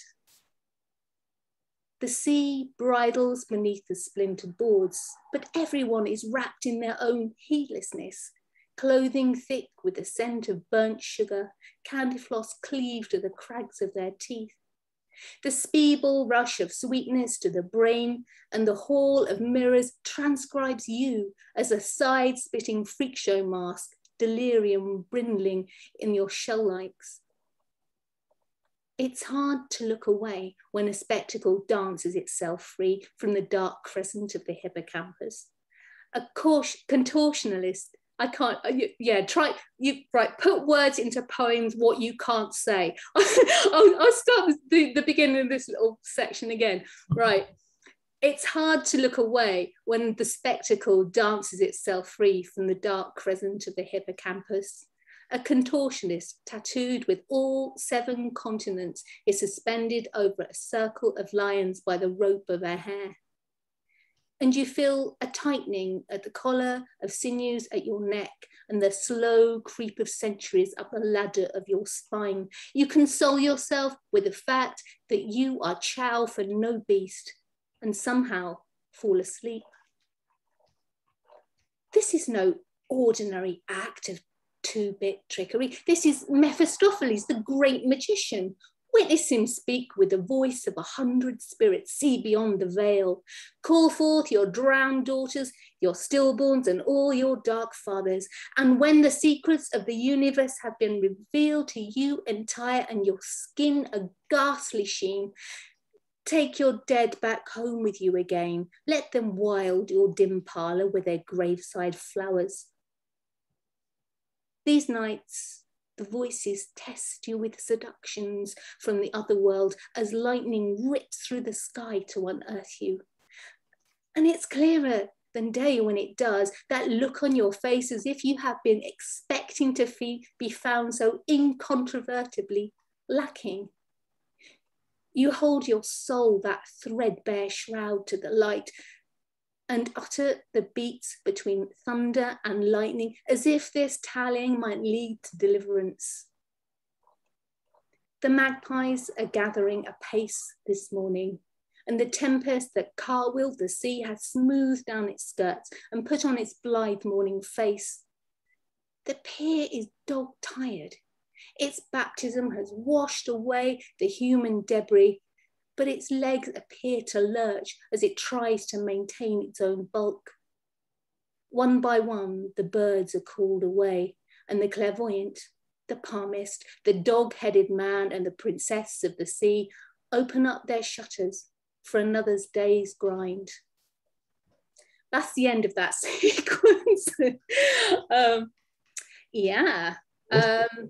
The sea bridles beneath the splintered boards, but everyone is wrapped in their own heedlessness, clothing thick with the scent of burnt sugar, candy floss cleaved to the crags of their teeth. The speeble rush of sweetness to the brain and the hall of mirrors transcribes you as a side-spitting freak show mask, delirium brindling in your shell-likes. It's hard to look away when a spectacle dances itself free from the dark crescent of the hippocampus. A contortionalist, I can't, uh, yeah, try, you, right, put words into poems what you can't say. [LAUGHS] I'll, I'll start the, the beginning of this little section again. Right. It's hard to look away when the spectacle dances itself free from the dark crescent of the hippocampus a contortionist tattooed with all seven continents is suspended over a circle of lions by the rope of her hair. And you feel a tightening at the collar of sinews at your neck and the slow creep of centuries up the ladder of your spine. You console yourself with the fact that you are chow for no beast and somehow fall asleep. This is no ordinary act of two-bit trickery. This is Mephistopheles, the great magician. Witness him speak with the voice of a hundred spirits, see beyond the veil. Call forth your drowned daughters, your stillborns, and all your dark fathers. And when the secrets of the universe have been revealed to you entire and your skin a ghastly sheen, Take your dead back home with you again. Let them wild your dim parlour with their graveside flowers. These nights, the voices test you with seductions from the other world as lightning rips through the sky to unearth you. And it's clearer than day when it does, that look on your face as if you have been expecting to be found so incontrovertibly lacking. You hold your soul, that threadbare shroud, to the light, and utter the beats between thunder and lightning as if this tallying might lead to deliverance. The magpies are gathering apace this morning, and the tempest that cartwheeled the sea has smoothed down its skirts and put on its blithe morning face. The pier is dog tired. Its baptism has washed away the human debris but its legs appear to lurch as it tries to maintain its own bulk. One by one, the birds are called away, and the clairvoyant, the palmist, the dog headed man, and the princess of the sea open up their shutters for another's day's grind. That's the end of that [LAUGHS] sequence. [LAUGHS] um, yeah. Um,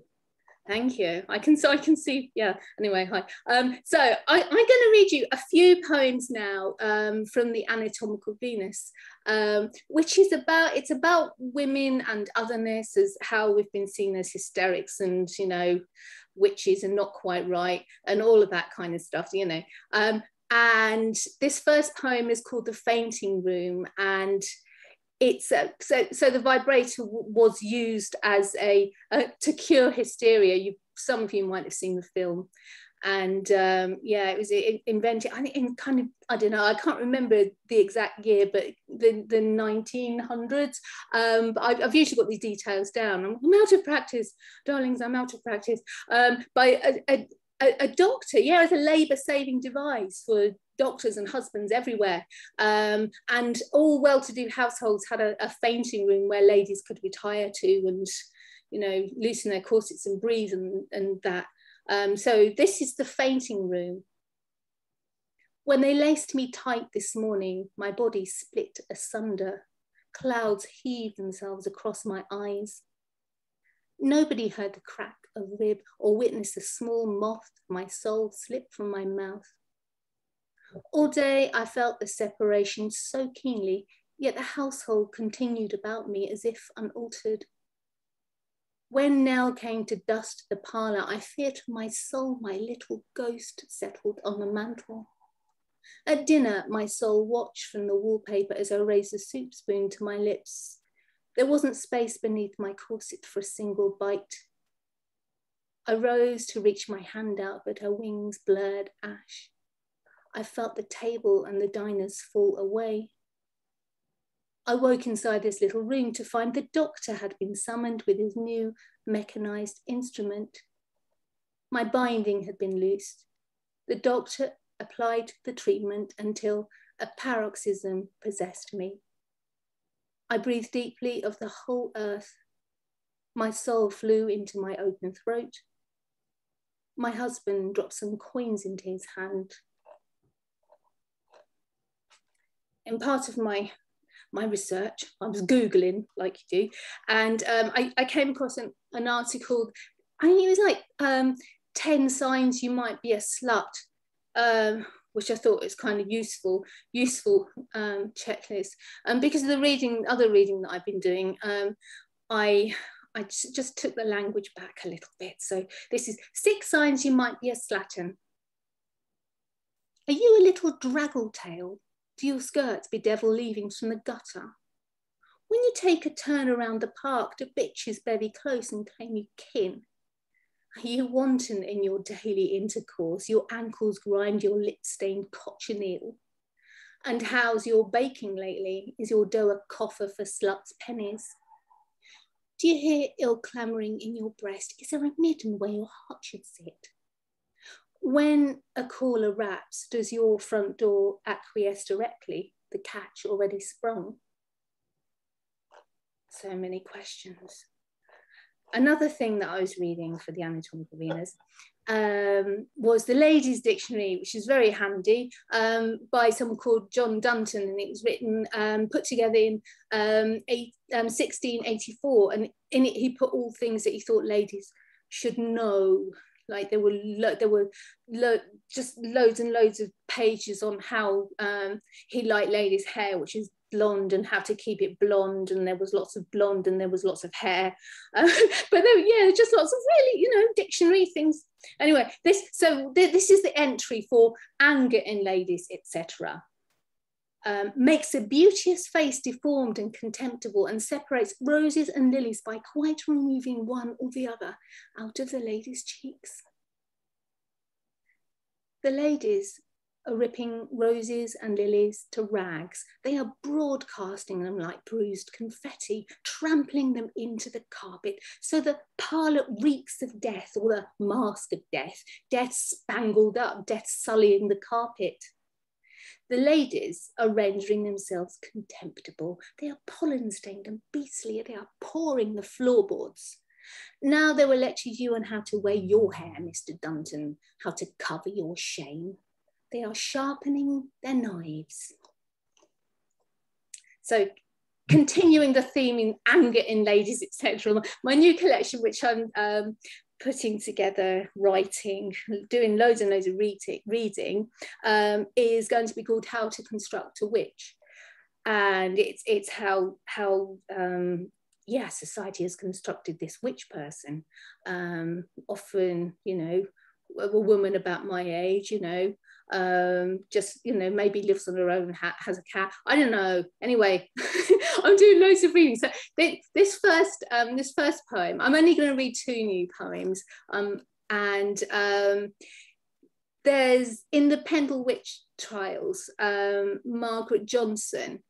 Thank you. I can so I can see. Yeah. Anyway, hi. Um, so I, I'm going to read you a few poems now um, from the Anatomical Venus, um, which is about it's about women and otherness as how we've been seen as hysterics and you know witches and not quite right and all of that kind of stuff. You know. Um, and this first poem is called The Fainting Room and it's uh, so so the vibrator was used as a uh, to cure hysteria. You some of you might have seen the film. And um, yeah it was invented i think in kind of i don't know i can't remember the exact year but the the 1900s um, but I've, I've, usually got these details down. I'm, I'm out of practice darlings i'm out of practice. Um, by a, a, a, doctor, yeah, as a labour saving device for doctors and husbands everywhere. Um, and all well to do households had a, a, fainting room where ladies could retire to and, you know, loosen their corsets and breathe and, and that. Um, so this is the fainting room. When they laced me tight this morning, my body split asunder. Clouds heaved themselves across my eyes. Nobody heard the crack of rib or witnessed the small moth my soul slip from my mouth. All day I felt the separation so keenly, yet the household continued about me as if unaltered. When Nell came to dust the parlour, I feared my soul my little ghost settled on the mantel. At dinner, my soul watched from the wallpaper as I raised the soup spoon to my lips. There wasn't space beneath my corset for a single bite. I rose to reach my hand out, but her wings blurred ash. I felt the table and the diners fall away. I woke inside this little room to find the doctor had been summoned with his new mechanized instrument. My binding had been loosed. The doctor applied the treatment until a paroxysm possessed me. I breathed deeply of the whole earth. My soul flew into my open throat. My husband dropped some coins into his hand. In part of my my research, I was Googling like you do, and um, I, I, came across an, an article, I think it was like um, 10 signs you might be a slut, um, which I thought was kind of useful, useful um, checklist. And because of the reading, other reading that I've been doing, um, I I just took the language back a little bit. So this is six signs you might be a slattern. Are you a little draggle tail? Do your skirts be devil leavings from the gutter? When you take a turn around the park, do bitches very close and claim you kin? Are you wanton in your daily intercourse? Your ankles grind your lip-stained cochineal? And how's your baking lately? Is your dough a coffer for sluts' pennies? Do you hear ill clamouring in your breast? Is there a midden where your heart should sit? When a caller raps, does your front door acquiesce directly, the catch already sprung? So many questions. Another thing that I was reading for the anatomical Venus um, was the Ladies' Dictionary, which is very handy, um, by someone called John Dunton, and it was written, um, put together in um, eight, 1684, um, and in it he put all things that he thought ladies should know. Like there were lo- there were lo- just loads and loads of pages on how um, he liked ladies' hair, which is blonde and how to keep it blonde and there was lots of blonde and there was lots of hair. [LAUGHS] Uh, but there, yeah just lots of really you know dictionary things. Anyway this so th this is the entry for anger in ladies etc um, makes a beauteous face deformed and contemptible and separates roses and lilies by quite removing one or the other out of the lady's cheeks the ladies are ripping roses and lilies to rags. They are broadcasting them like bruised confetti, trampling them into the carpet. So the parlour reeks of death or the mask of death, death spangled up, death sullying the carpet. The ladies are rendering themselves contemptible. They are pollen stained and beastly. They are pouring the floorboards. Now they will lecture you on how to wear your hair, Mr. Dunton, how to cover your shame they are sharpening their knives. So continuing the theme in anger in ladies, etc. My new collection, which I'm um, putting together, writing, [LAUGHS] doing loads and loads of reading, reading um, is going to be called How to Construct a Witch. And it's, it's how, how um, yeah, society has constructed this witch person. Um, often, you know, a woman about my age, you know, um, just you know maybe lives on her own ha- has a cat i don't know anyway [LAUGHS] i'm doing loads of reading so this first um, this first poem i'm only going to read two new poems um, and um, there's in the pendle witch trials um, margaret johnson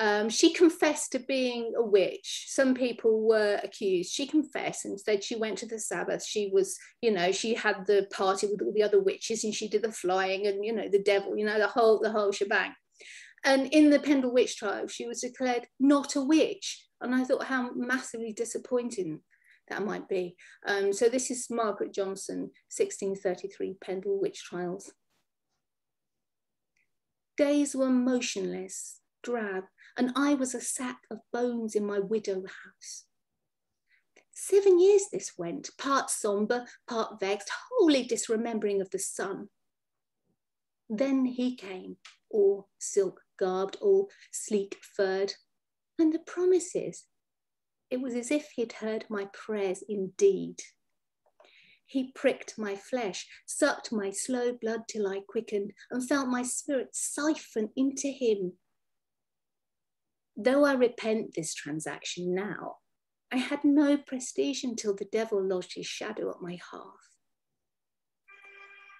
um, she confessed to being a witch. Some people were accused. She confessed and said she went to the Sabbath. She was, you know, she had the party with all the other witches and she did the flying and, you know, the devil, you know, the whole, the whole shebang. And in the Pendle witch trial, she was declared not a witch. And I thought how massively disappointing that might be. Um, so this is Margaret Johnson, 1633 Pendle witch trials. Days were motionless, drab, and I was a sack of bones in my widow house. Seven years this went, part sombre, part vexed, wholly disremembering of the sun. Then he came, all silk garbed, all sleek furred, and the promises. It was as if he'd heard my prayers indeed. He pricked my flesh, sucked my slow blood till I quickened, and felt my spirit siphon into him. Though I repent this transaction now, I had no prestige until the devil lodged his shadow at my hearth.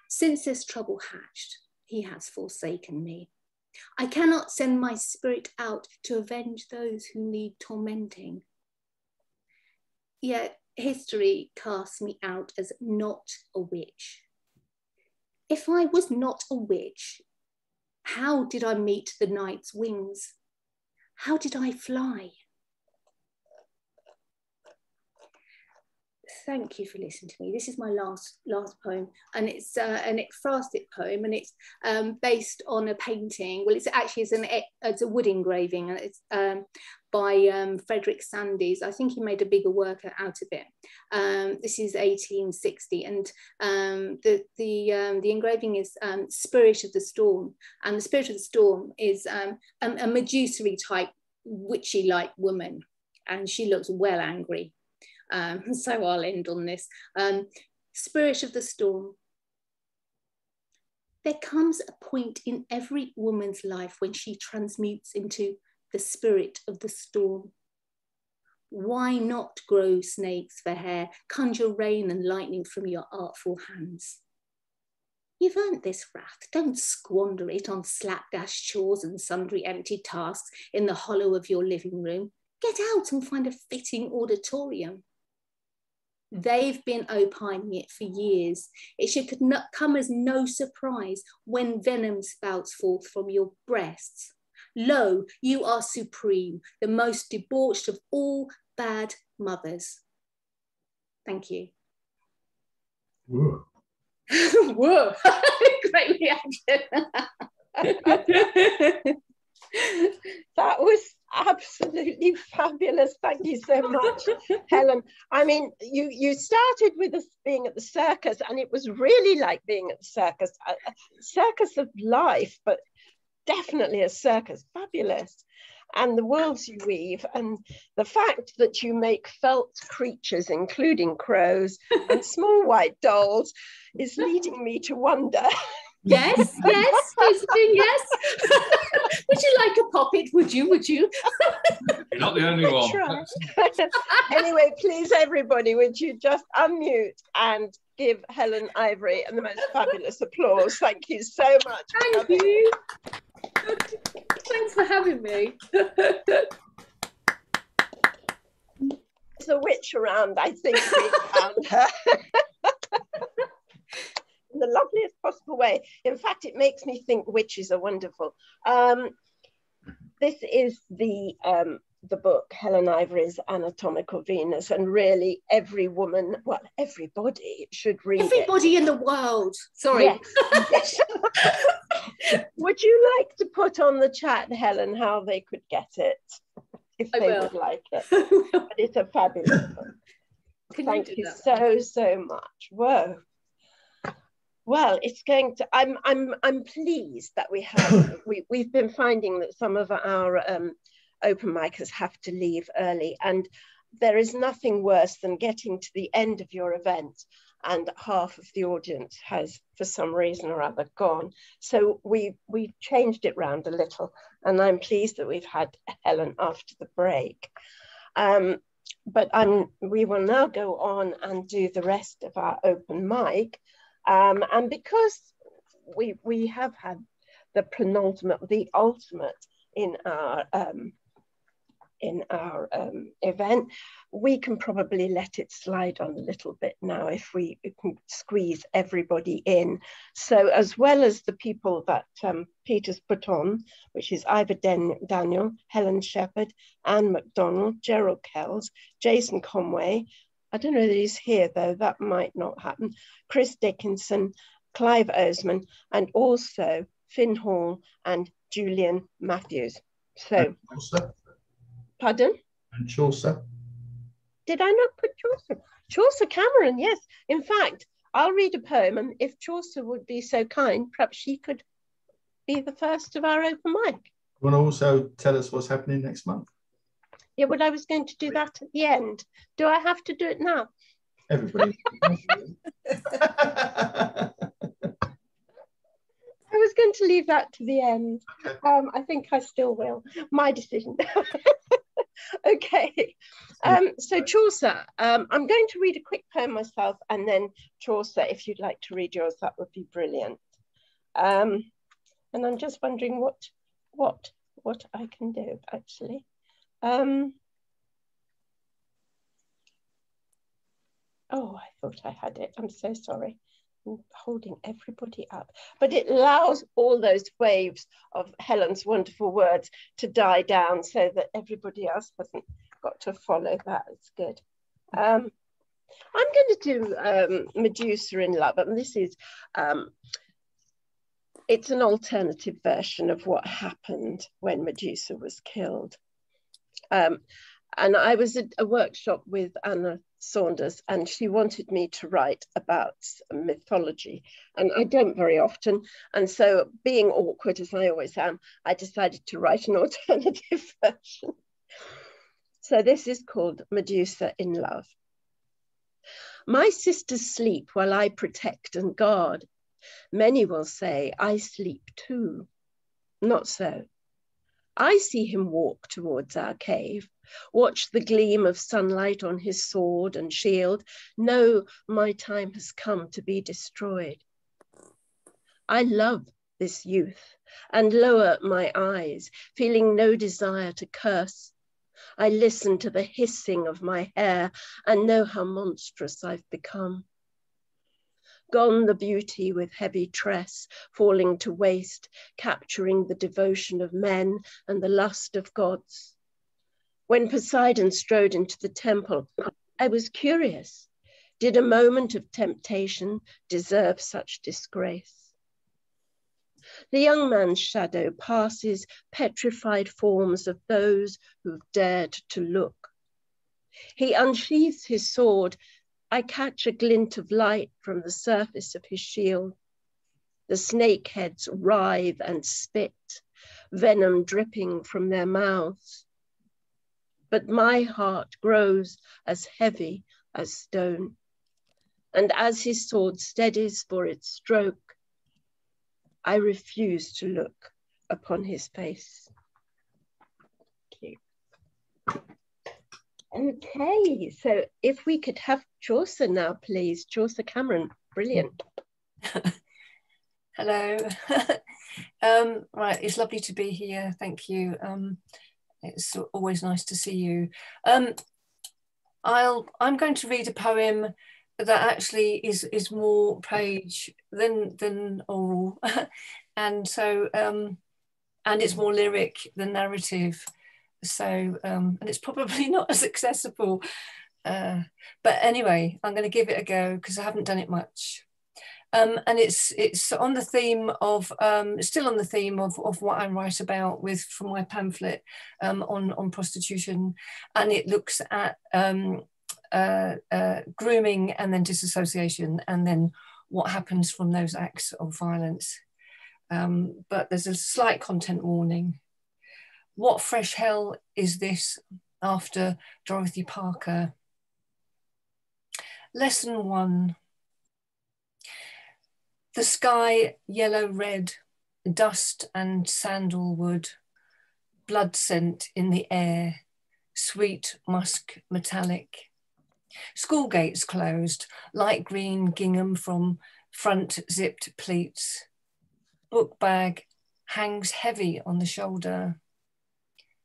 Since this trouble hatched, he has forsaken me. I cannot send my spirit out to avenge those who need tormenting. Yet history casts me out as not a witch. If I was not a witch, how did I meet the night's wings? How did I fly? Thank you for listening to me. This is my last last poem, and it's uh, an ekphrastic poem, and it's um, based on a painting. Well, it's actually it's an it's a wood engraving, and it's um, by um, Frederick Sandys. I think he made a bigger work out of it. Um, this is 1860, and um, the the um, the engraving is "Spirit of the Storm," and the Spirit of the Storm is a, a type witchy-like woman, and she looks well angry um, [LAUGHS] so I'll end on this. Um, spirit of the storm. There comes a point in every woman's life when she transmutes into the spirit of the storm. Why not grow snakes for hair, conjure rain and lightning from your artful hands? You've earned this wrath. Don't squander it on slapdash chores and sundry empty tasks in the hollow of your living room. Get out and find a fitting auditorium. They've been opining it for years. It should come as no surprise when venom spouts forth from your breasts. Lo, you are supreme, the most debauched of all bad mothers. Thank you. Whoa. [LAUGHS] Whoa, [LAUGHS] great reaction. [LAUGHS] that was absolutely fabulous. Thank you so much, Helen. I mean, you you started with us being at the circus, and it was really like being at the circus, a, a circus of life, but definitely a circus. Fabulous. And the worlds you weave, and the fact that you make felt creatures, including crows and small white dolls, is leading me to wonder Yes, yes, Josephine, yes. [LAUGHS] would you like a poppet? Would you? Would you? You're not the only one. [LAUGHS] anyway, please, everybody, would you just unmute and give Helen Ivory and the most fabulous applause? Thank you so much. Thank you. Thanks for having me. There's a witch around, I think we found her [LAUGHS] in the loveliest possible way. In fact, it makes me think witches are wonderful. Um, this is the um, the book Helen Ivory's Anatomical Venus, and really every woman, well, everybody should read everybody it. in the world. Sorry. Yes. [LAUGHS] would you like to put on the chat, Helen, how they could get it if I they will. would like it? [LAUGHS] but it's a fabulous book. Can Thank you, you so so much. Whoa. Well, it's going to. I'm. I'm. I'm pleased that we have. [LAUGHS] we we've been finding that some of our um, open micers have to leave early, and there is nothing worse than getting to the end of your event and half of the audience has, for some reason or other, gone. So we we changed it round a little, and I'm pleased that we've had Helen after the break. Um, but I'm, we will now go on and do the rest of our open mic. Um, and because we, we have had the penultimate, the ultimate in our um, in our um, event, we can probably let it slide on a little bit now if we can squeeze everybody in. So as well as the people that um, Peter's put on, which is Ivor Den Daniel, Helen Shepherd, Anne MacDonald, Gerald Kells, Jason Conway, I don't know that he's here though, that might not happen. Chris Dickinson, Clive Osman, and also Finn Hall and Julian Matthews. So, Chaucer. pardon? And Chaucer. Did I not put Chaucer? Chaucer Cameron, yes. In fact, I'll read a poem, and if Chaucer would be so kind, perhaps she could be the first of our open mic. You want to also tell us what's happening next month? Yeah, well, I was going to do that at the end. Do I have to do it now? Everybody. [LAUGHS] I was going to leave that to the end. Um, I think I still will. My decision. [LAUGHS] okay. Um, so Chaucer, um, I'm going to read a quick poem myself, and then Chaucer, if you'd like to read yours, that would be brilliant. Um, and I'm just wondering what what what I can do actually. Um, oh, I thought I had it. I'm so sorry. I'm holding everybody up, but it allows all those waves of Helen's wonderful words to die down so that everybody else hasn't got to follow that. It's good. Um, I'm going to do um, Medusa in Love, and this is um, it's an alternative version of what happened when Medusa was killed. Um, and I was at a workshop with Anna Saunders, and she wanted me to write about mythology. And I don't very often. And so, being awkward as I always am, I decided to write an [LAUGHS] alternative version. So, this is called Medusa in Love. My sisters sleep while I protect and guard. Many will say, I sleep too. Not so. I see him walk towards our cave, watch the gleam of sunlight on his sword and shield, know my time has come to be destroyed. I love this youth and lower my eyes, feeling no desire to curse. I listen to the hissing of my hair and know how monstrous I've become. Gone the beauty with heavy tress, falling to waste, capturing the devotion of men and the lust of gods. When Poseidon strode into the temple, I was curious. Did a moment of temptation deserve such disgrace? The young man's shadow passes petrified forms of those who've dared to look. He unsheathes his sword I catch a glint of light from the surface of his shield. The snake heads writhe and spit, venom dripping from their mouths. But my heart grows as heavy as stone. And as his sword steadies for its stroke, I refuse to look upon his face. Okay, so if we could have Chaucer now, please. Chaucer Cameron, brilliant. [LAUGHS] Hello. [LAUGHS] um, right, it's lovely to be here. Thank you. Um, it's always nice to see you. Um, I'll. I'm going to read a poem that actually is is more page than than oral, [LAUGHS] and so um, and it's more lyric than narrative so um, and it's probably not as accessible uh, but anyway i'm going to give it a go because i haven't done it much um, and it's it's on the theme of um, still on the theme of, of what I write about with from my pamphlet um, on on prostitution, and it looks at um, uh, uh, grooming and then disassociation, and then what happens from those acts of violence. Um, but there's a slight content warning. What fresh hell is this after Dorothy Parker? Lesson one. The sky yellow red, dust and sandalwood, blood scent in the air, sweet musk metallic. School gates closed, light green gingham from front zipped pleats. Book bag hangs heavy on the shoulder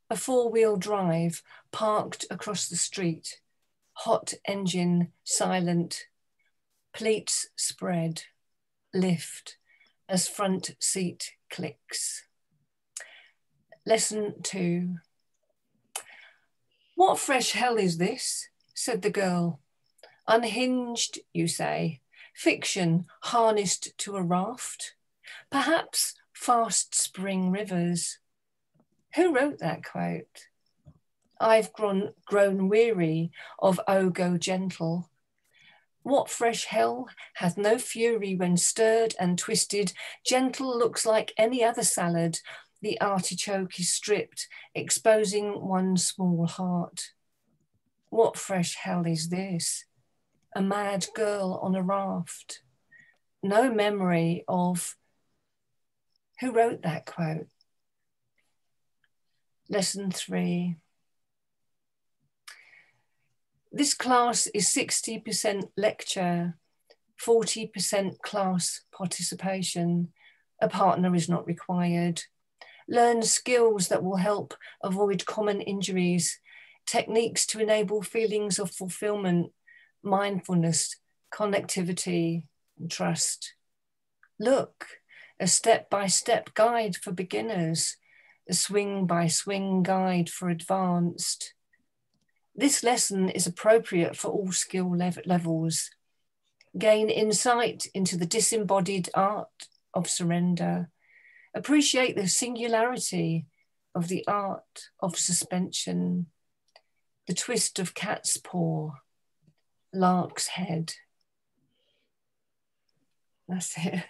a four wheel drive parked across the street, hot engine silent, pleats spread, lift as front seat clicks. Lesson two. What fresh hell is this? said the girl. Unhinged, you say, fiction harnessed to a raft, perhaps fast spring rivers Who wrote that quote? I've grown, grown weary of oh go gentle. What fresh hell hath no fury when stirred and twisted? Gentle looks like any other salad. The artichoke is stripped, exposing one small heart. What fresh hell is this? A mad girl on a raft. No memory of who wrote that quote. Lesson three. This class is 60% lecture, 40% class participation. A partner is not required. Learn skills that will help avoid common injuries, techniques to enable feelings of fulfillment, mindfulness, connectivity, and trust. Look, a step by step guide for beginners, a swing by swing guide for advanced. This lesson is appropriate for all skill lev levels. Gain insight into the disembodied art of surrender. Appreciate the singularity of the art of suspension, the twist of cat's paw, lark's head. That's it.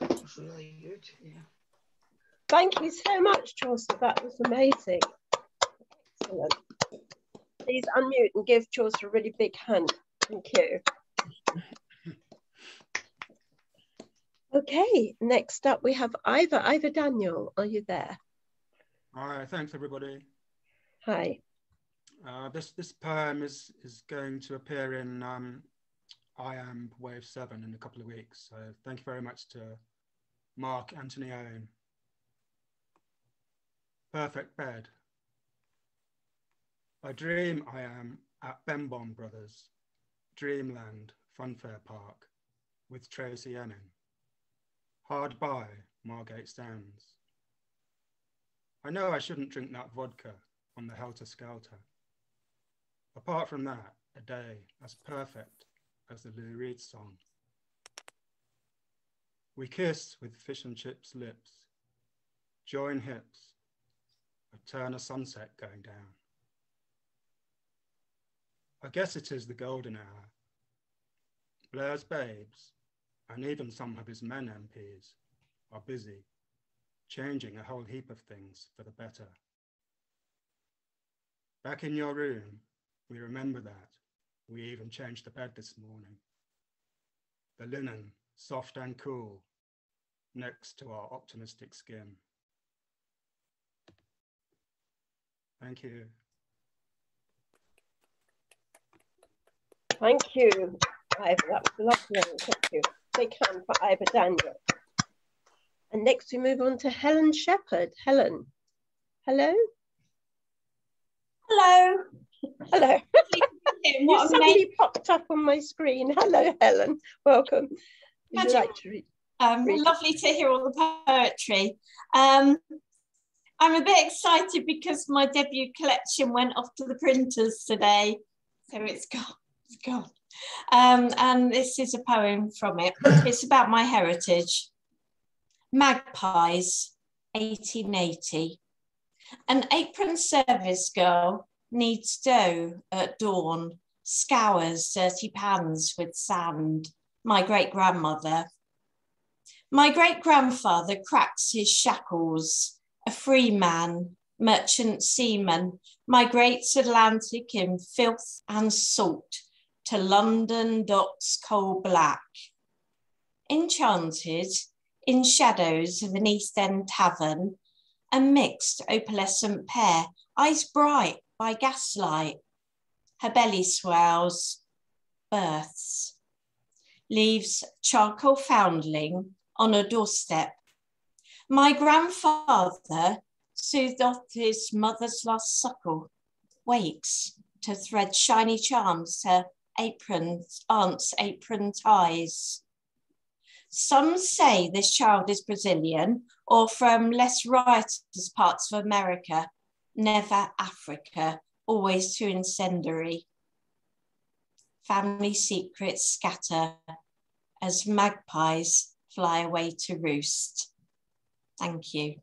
That's really good. Yeah. Thank you so much, Chaucer. That was amazing. Excellent. Please unmute and give Chaucer a really big hand. Thank you. Okay, next up we have Ivor. Ivor Daniel, are you there? Hi, thanks everybody. Hi. Uh, this this poem is is going to appear in um, I Am Wave 7 in a couple of weeks. So thank you very much to Mark Anthony Owen. Perfect bed. I dream I am at Bembom Brothers, Dreamland Funfair Park, with Tracey Emin. Hard by, Margate stands. I know I shouldn't drink that vodka on the Helter Skelter. Apart from that, a day as perfect as the Lou Reed song. We kiss with fish and chips lips, join hips, a turn of sunset going down. I guess it is the golden hour. Blair's babes, and even some of his men MPs, are busy, changing a whole heap of things for the better. Back in your room, we remember that. We even changed the bed this morning. The linen, soft and cool, next to our optimistic skin. Thank you. Thank you, Ivor. That was lovely. Thank you. Big hand for Ivor Daniel. And next we move on to Helen Shepherd. Helen, hello. Hello. Hello. [LAUGHS] you [LAUGHS] suddenly popped up on my screen. Hello, Helen. Welcome. Would you like to read? Um, read lovely to hear all the poetry. Um, I'm a bit excited because my debut collection went off to the printers today. So it's it's gone. Um, and this is a poem from it. It's about my heritage. Magpies, 1880. An apron service girl needs dough at dawn, scours dirty pans with sand. My great grandmother. My great grandfather cracks his shackles, a free man, merchant seaman, migrates Atlantic in filth and salt to London docks coal black. Enchanted in shadows of an East End tavern, a mixed opalescent pair, eyes bright by gaslight. Her belly swells, births, leaves charcoal foundling on a doorstep. My grandfather soothed off his mother's last suckle, wakes to thread shiny charms her aprons, aunt's apron ties. Some say this child is Brazilian or from less riotous parts of America, never Africa, always too incendiary. Family secrets scatter as magpies fly away to roost. Thank you.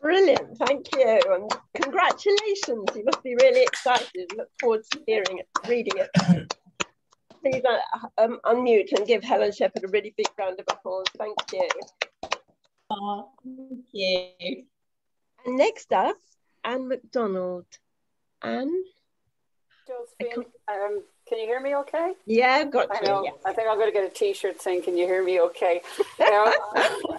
Brilliant, thank you, and congratulations. You must be really excited. Look forward to hearing it, reading it. [COUGHS] Please uh, um, unmute and give Helen Shepherd a really big round of applause. Thank you. Oh, thank you. And next up, Anne McDonald. Anne? Josephine, um, can you hear me okay? Yeah, got I you. know. yes. I think I'm going to get a t-shirt saying, can you hear me okay? [LAUGHS] Um,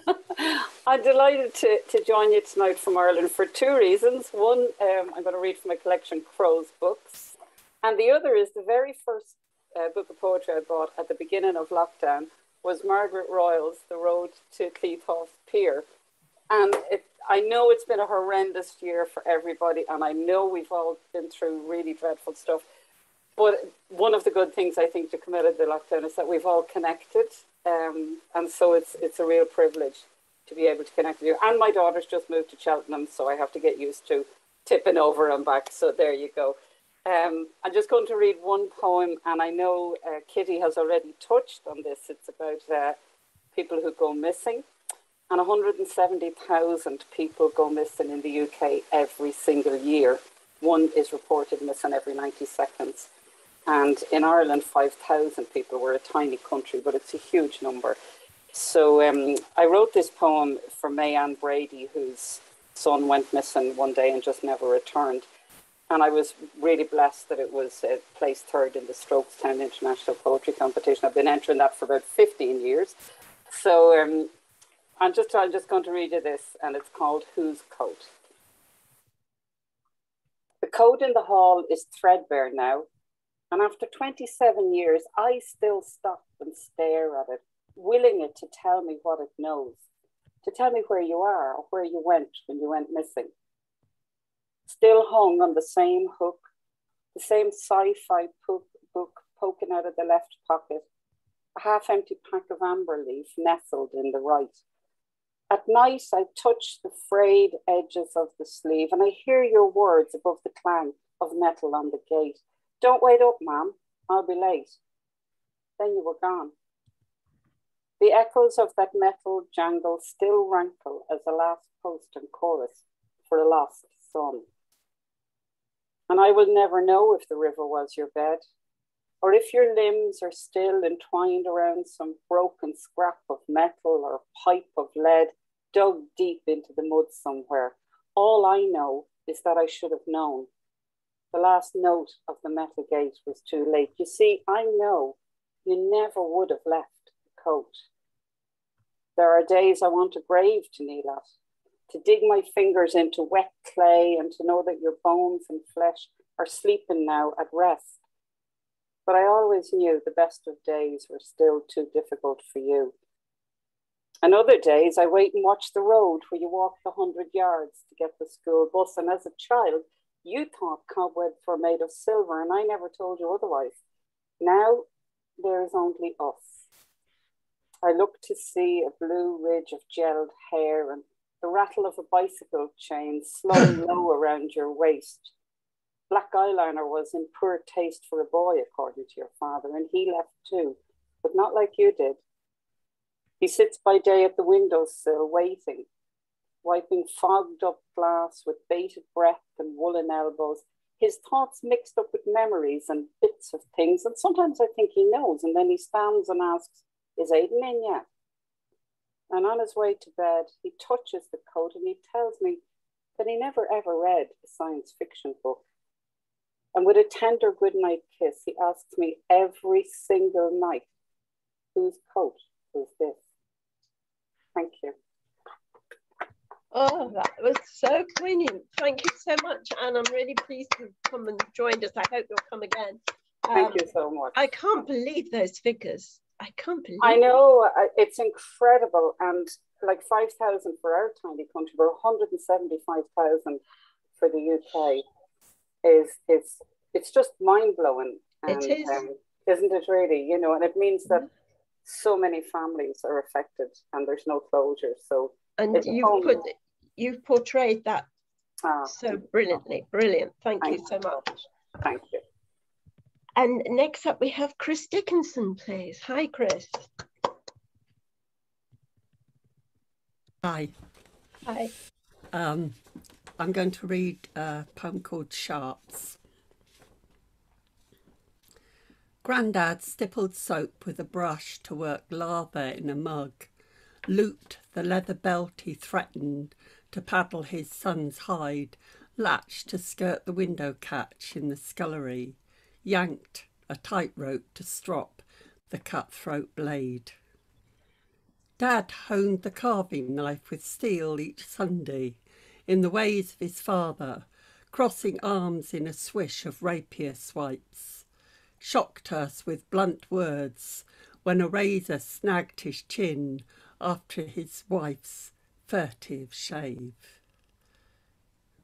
[LAUGHS] [LAUGHS] I'm delighted to, to join you tonight from Ireland for two reasons. One, um, I'm going to read from my collection, Crow's Books. And the other is the very first uh, book of poetry I bought at the beginning of lockdown was Margaret Royal's The Road to Cleethorpes Pier. And it, I know it's been a horrendous year for everybody, and I know we've all been through really dreadful stuff. But one of the good things I think to come out of the lockdown is that we've all connected, um, and so it's it's a real privilege to be able to connect with you. And my daughter's just moved to Cheltenham, so I have to get used to tipping over and back. So there you go. Um, I'm just going to read one poem, and I know uh, Kitty has already touched on this. It's about uh, people who go missing, and 170,000 people go missing in the UK every single year. One is reported missing every 90 seconds. And in Ireland, 5,000 people. We're a tiny country, but it's a huge number. So um, I wrote this poem for Mayanne Brady, whose son went missing one day and just never returned. And I was really blessed that it was uh, placed third in the Strokestown International Poetry Competition. I've been entering that for about 15 years. So um, I'm just I'm just going to read you this, and it's called Whose Coat. The coat in the hall is threadbare now, and after 27 years, I still stop and stare at it, willing it to tell me what it knows, to tell me where you are or where you went when you went missing. Still hung on the same hook, the same sci fi book poking out of the left pocket, a half empty pack of amber leaf nestled in the right. At night, I touch the frayed edges of the sleeve and I hear your words above the clang of metal on the gate. Don't wait up, ma'am. I'll be late. Then you were gone. The echoes of that metal jangle still rankle as a last post and chorus for a lost son. And I will never know if the river was your bed, or if your limbs are still entwined around some broken scrap of metal or pipe of lead dug deep into the mud somewhere. All I know is that I should have known. The last note of the metal gate was too late. You see, I know you never would have left coat. There are days I want a grave to kneel at, to dig my fingers into wet clay and to know that your bones and flesh are sleeping now at rest. But I always knew the best of days were still too difficult for you. And other days I wait and watch the road where you walk the hundred yards to get the school bus. And as a child, you thought cobwebs were made of silver, and I never told you otherwise. Now there is only us. I look to see a blue ridge of gelled hair and the rattle of a bicycle chain slung [LAUGHS] low around your waist. Black eyeliner was in poor taste for a boy, according to your father, and he left too, but not like you did. He sits by day at the windowsill, waiting, wiping fogged up glass with bated breath and woolen elbows, his thoughts mixed up with memories and bits of things. And sometimes I think he knows, and then he stands and asks, Is Aidan in yet? And on his way to bed, he touches the coat and he tells me that he never ever read a science fiction book. And with a tender goodnight kiss, he asks me every single night, Whose coat is this? Thank you. Oh, that was so poignant. Thank you so much, Anne. I'm really pleased you've come and joined us. I hope you'll come again. Thank Um, you so much. I can't believe those figures. I can't believe I know it's incredible, and like five thousand for our tiny country, but one hundred and seventy-five thousand for the UK is is it's just mind blowing. It is. um, isn't it? Really, you know, and it means that so many families are affected, and there's no closure. So And you've put you've portrayed that Ah, so brilliantly. Brilliant. Thank you so much. Thank you. And next up we have Chris Dickinson, please. Hi, Chris. Hi. Hi. Um, I'm going to read a poem called Sharps. Grandad stippled soap with a brush to work lather in a mug, looped the leather belt he threatened to paddle his son's hide, latched to skirt the window catch in the scullery, yanked a tightrope to strop the cutthroat blade. Dad honed the carving knife with steel each Sunday in the ways of his father, crossing arms in a swish of rapier swipes. Shocked us with blunt words when a razor snagged his chin after his wife's furtive shave.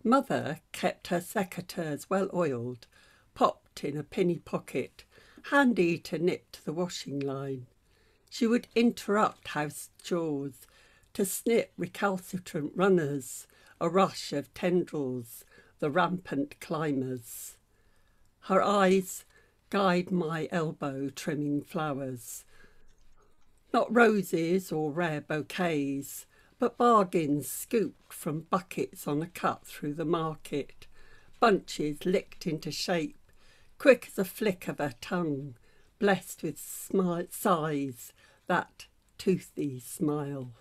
Mother kept her secateurs well oiled, popped in a penny pocket, handy to to the washing line. She would interrupt house chores to snip recalcitrant runners, a rush of tendrils, the rampant climbers. Her eyes guide my elbow trimming flowers. Not roses or rare bouquets, but bargains scooped from buckets on a cut through the market, bunches licked into shape, quick as a flick of her tongue, blessed with smi- sighs, that toothy smile.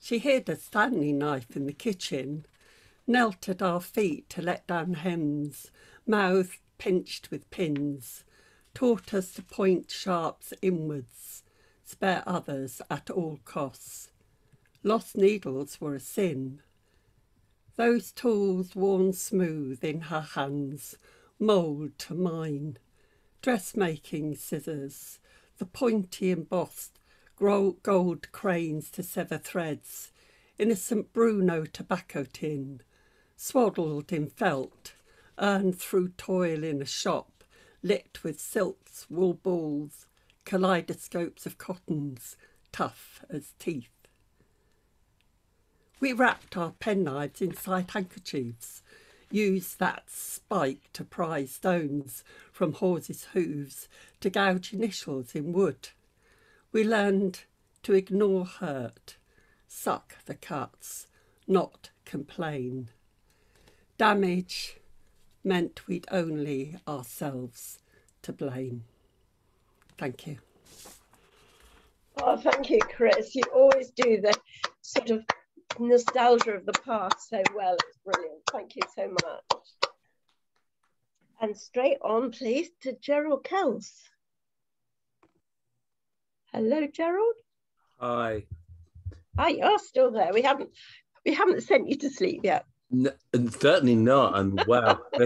She hid a Stanley knife in the kitchen, knelt at our feet to let down hems, mouth pinched with pins, taught us to point sharps inwards, spare others at all costs. Lost needles were a sin. Those tools worn smooth in her hands, mould to mine. Dressmaking scissors, the pointy embossed gold cranes to sever threads, innocent Bruno tobacco tin, swaddled in felt, earned through toil in a shop, lit with silks, wool balls, kaleidoscopes of cottons, tough as teeth. We wrapped our penknives inside handkerchiefs, used that spike to pry stones from horses' hooves to gouge initials in wood. We learned to ignore hurt, suck the cuts, not complain. Damage meant we'd only ourselves to blame. Thank you. Oh, thank you, Chris. You always do the sort of nostalgia of the past so well. It's brilliant. Thank you so much. And straight on, please, to Gerald Kells. Hello, Gerald. Hi. Ah, you're still there. We haven't we haven't sent you to sleep yet. No, certainly not. And wow, [LAUGHS]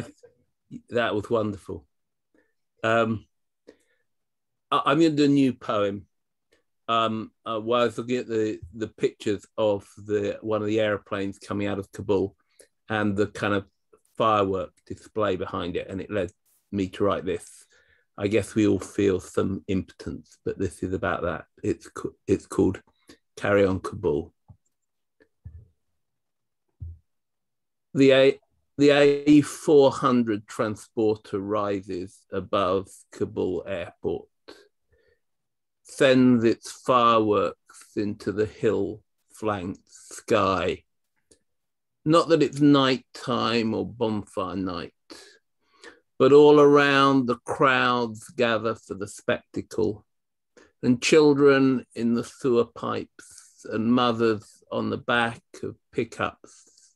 that was wonderful. Um, I, am going to do a new poem um, uh, while I was looking at the the pictures of the one of the airplanes coming out of Kabul and the kind of firework display behind it, and it led me to write this. I guess we all feel some impotence, but this is about that. It's it's called "Carry On Kabul." The A the A400 transporter rises above Kabul airport sends its fireworks into the hill flanked sky. Not that it's night time or bonfire night, but all around the crowds gather for the spectacle, and children in the sewer pipes and mothers on the back of pickups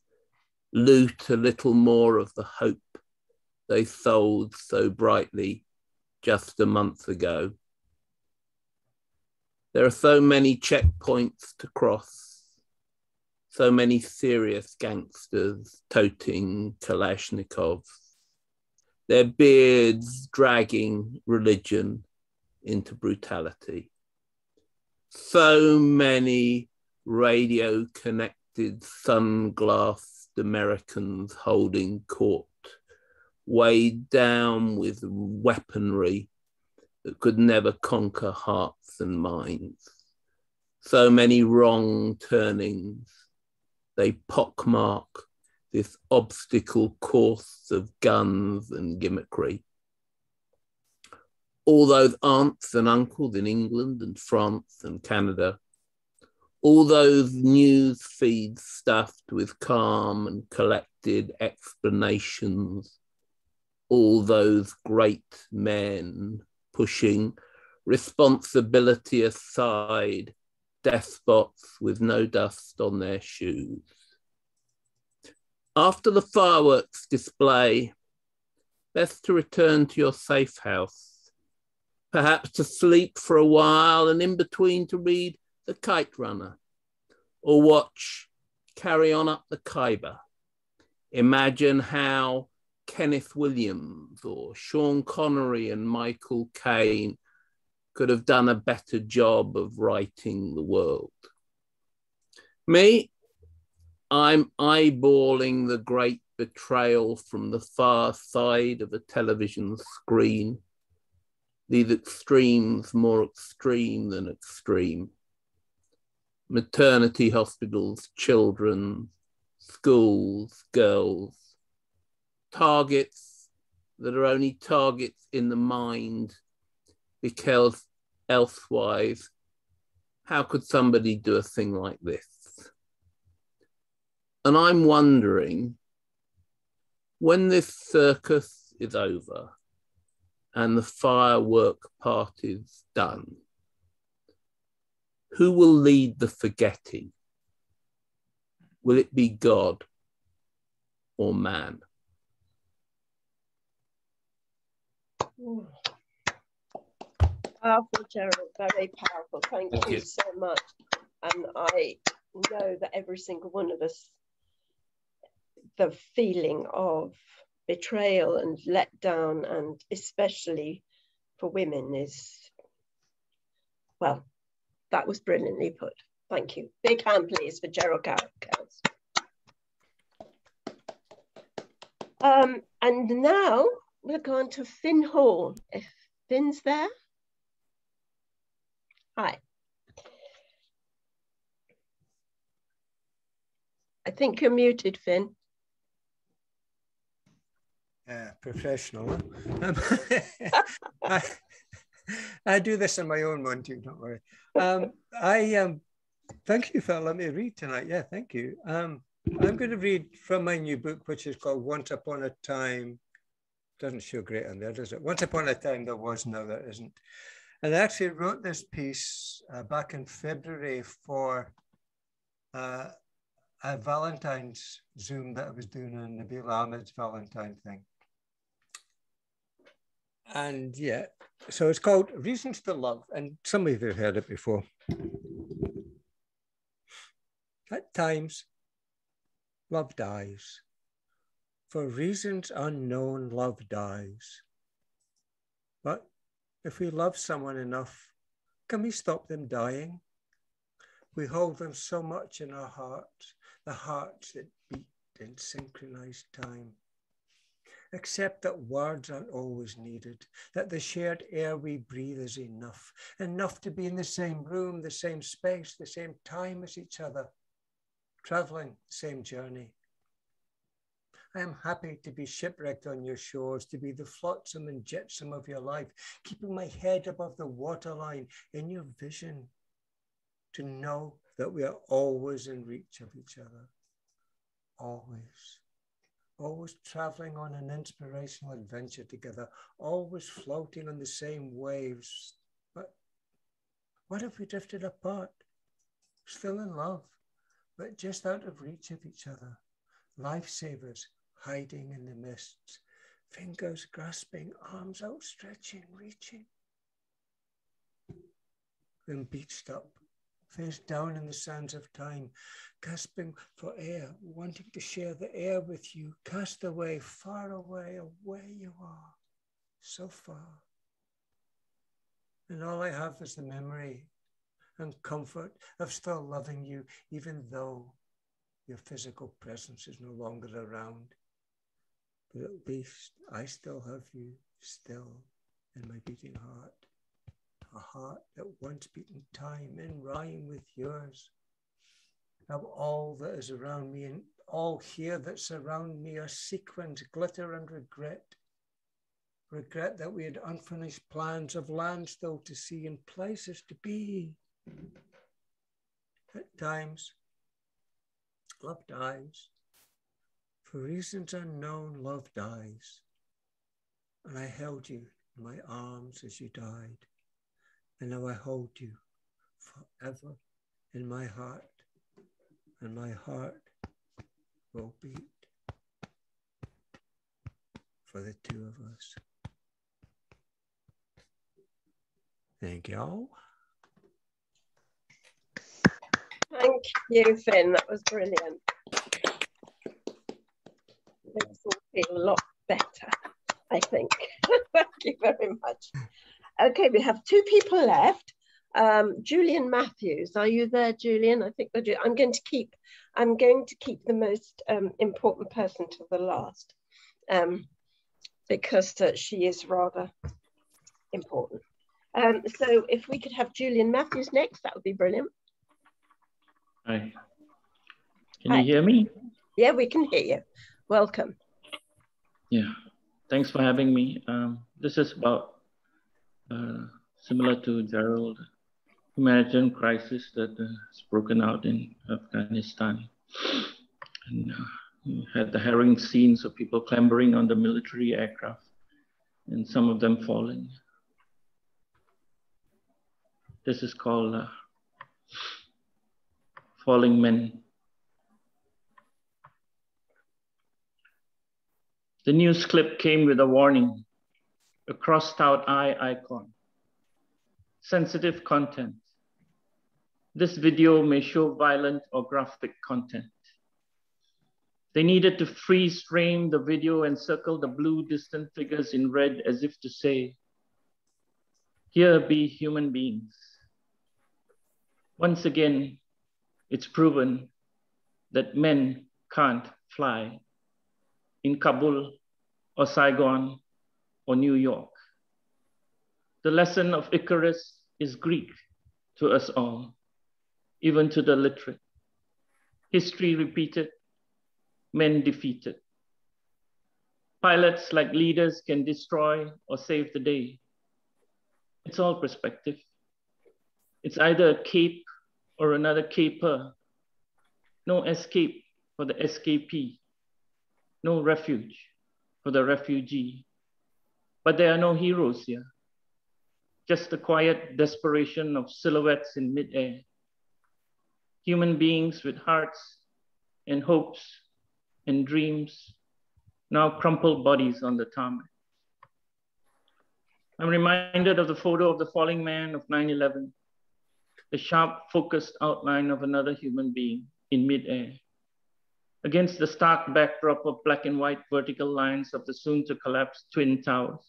loot a little more of the hope they sold so brightly just a month ago. There are so many checkpoints to cross, so many serious gangsters toting Kalashnikovs, their beards dragging religion into brutality. So many radio connected sunglassed Americans holding court, weighed down with weaponry that could never conquer hearts and minds. So many wrong turnings, they pockmark this obstacle course of guns and gimmickry. All those aunts and uncles in England and France and Canada, all those news feeds stuffed with calm and collected explanations, all those great men pushing responsibility aside, despots with no dust on their shoes. After the fireworks display, best to return to your safe house, perhaps to sleep for a while and in between to read The Kite Runner or watch Carry On Up the Khyber. Imagine how Kenneth Williams or Sean Connery and Michael Caine could have done a better job of writing the world. Me, I'm eyeballing the great betrayal from the far side of a television screen, these extremes more extreme than extreme. Maternity hospitals, children, schools, girls, targets that are only targets in the mind because elsewise, how could somebody do a thing like this? And I'm wondering when this circus is over and the firework party's done, who will lead the forgetting? Will it be God or man? Powerful, Gerald, very powerful. Thank, Thank you you. so much. And I know that every single one of us, the feeling of betrayal and letdown, and especially for women, is well, that was brilliantly put. Thank you. Big hand, please, for Gerald Cow- Cows. Um, and now we're going to Finn Hall. If Finn's there. Hi. I think you're muted, Finn. uh, professional. Um, [LAUGHS] I, I do this on my own one too, don't worry. Um, I um, thank you for letting me read tonight. Yeah, thank you. Um, I'm going to read from my new book, which is called Once Upon a Time. Doesn't show great on there, does it? Once Upon a Time there was, now there isn't. And I actually wrote this piece uh, back in February for uh, a Valentine's Zoom that I was doing on Nabil Ahmed's Valentine thing. And yeah, so it's called Reasons to Love, and some of you have heard it before. At times, love dies. For reasons unknown, love dies. But if we love someone enough, can we stop them dying? We hold them so much in our hearts, the hearts that beat in synchronized time. Accept that words aren't always needed, that the shared air we breathe is enough, enough to be in the same room, the same space, the same time as each other, traveling the same journey. I am happy to be shipwrecked on your shores, to be the flotsam and jetsam of your life, keeping my head above the waterline in your vision, to know that we are always in reach of each other, always, always traveling on an inspirational adventure together, always floating on the same waves. But what if we drifted apart, still in love, but just out of reach of each other? Lifesavers hiding in the mists, fingers grasping, arms outstretching, reaching. Then beached up, face down in the sands of time, gasping for air, wanting to share the air with you, cast away, far away, away you are, so far. And all I have is the memory and comfort of still loving you, even though your physical presence is no longer around. But at least I still have you still in my beating heart. A heart that once beat in time in rhyme with yours. Now all that is around me and all here that surround me are sequins, glitter and regret. Regret that we had unfinished plans of land still to see and places to be. At times, love dies. For reasons unknown, love dies. And I held you in my arms as you died. And now I hold you forever in my heart. And my heart will beat for the two of us. Thank y'all. Thank you, Finn. That was brilliant. Makes us all feel a lot better, I think. [LAUGHS] Thank you very much. Okay, we have two people left. Um, Julian Matthews, are you there, Julian? I think I'm going to keep. I'm going to keep the most um, important person to the last, um, because uh, she is rather important. Um, so if we could have Julian Matthews next, that would be brilliant. Hi. Can Hi. you hear me? Yeah, we can hear you. Welcome. Yeah, thanks for having me. Um, this is about uh, similar to Gerald, humanitarian crisis that uh, has broken out in Afghanistan. And uh, we had the harrowing scenes of people clambering on the military aircraft and some of them falling. This is called uh, Falling Men. The news clip came with a warning, a crossed out eye icon, sensitive content. This video may show violent or graphic content. They needed to freeze frame the video and circle the blue distant figures in red as if to say, here be human beings. Once again, it's proven that men can't fly in Kabul or Saigon or New York. The lesson of Icarus is Greek to us all, even to the literate. History repeated, men defeated. Pilots, like leaders, can destroy or save the day. It's all perspective. It's either a cape or another caper. No escape for the escapee. No refuge for the refugee. But there are no heroes here. Just the quiet desperation of silhouettes in midair. Human beings with hearts and hopes and dreams, now crumpled bodies on the tarmac. I'm reminded of the photo of the falling man of 9 11 the sharp, focused outline of another human being in midair. Against the stark backdrop of black and white vertical lines of the soon to collapse Twin Towers.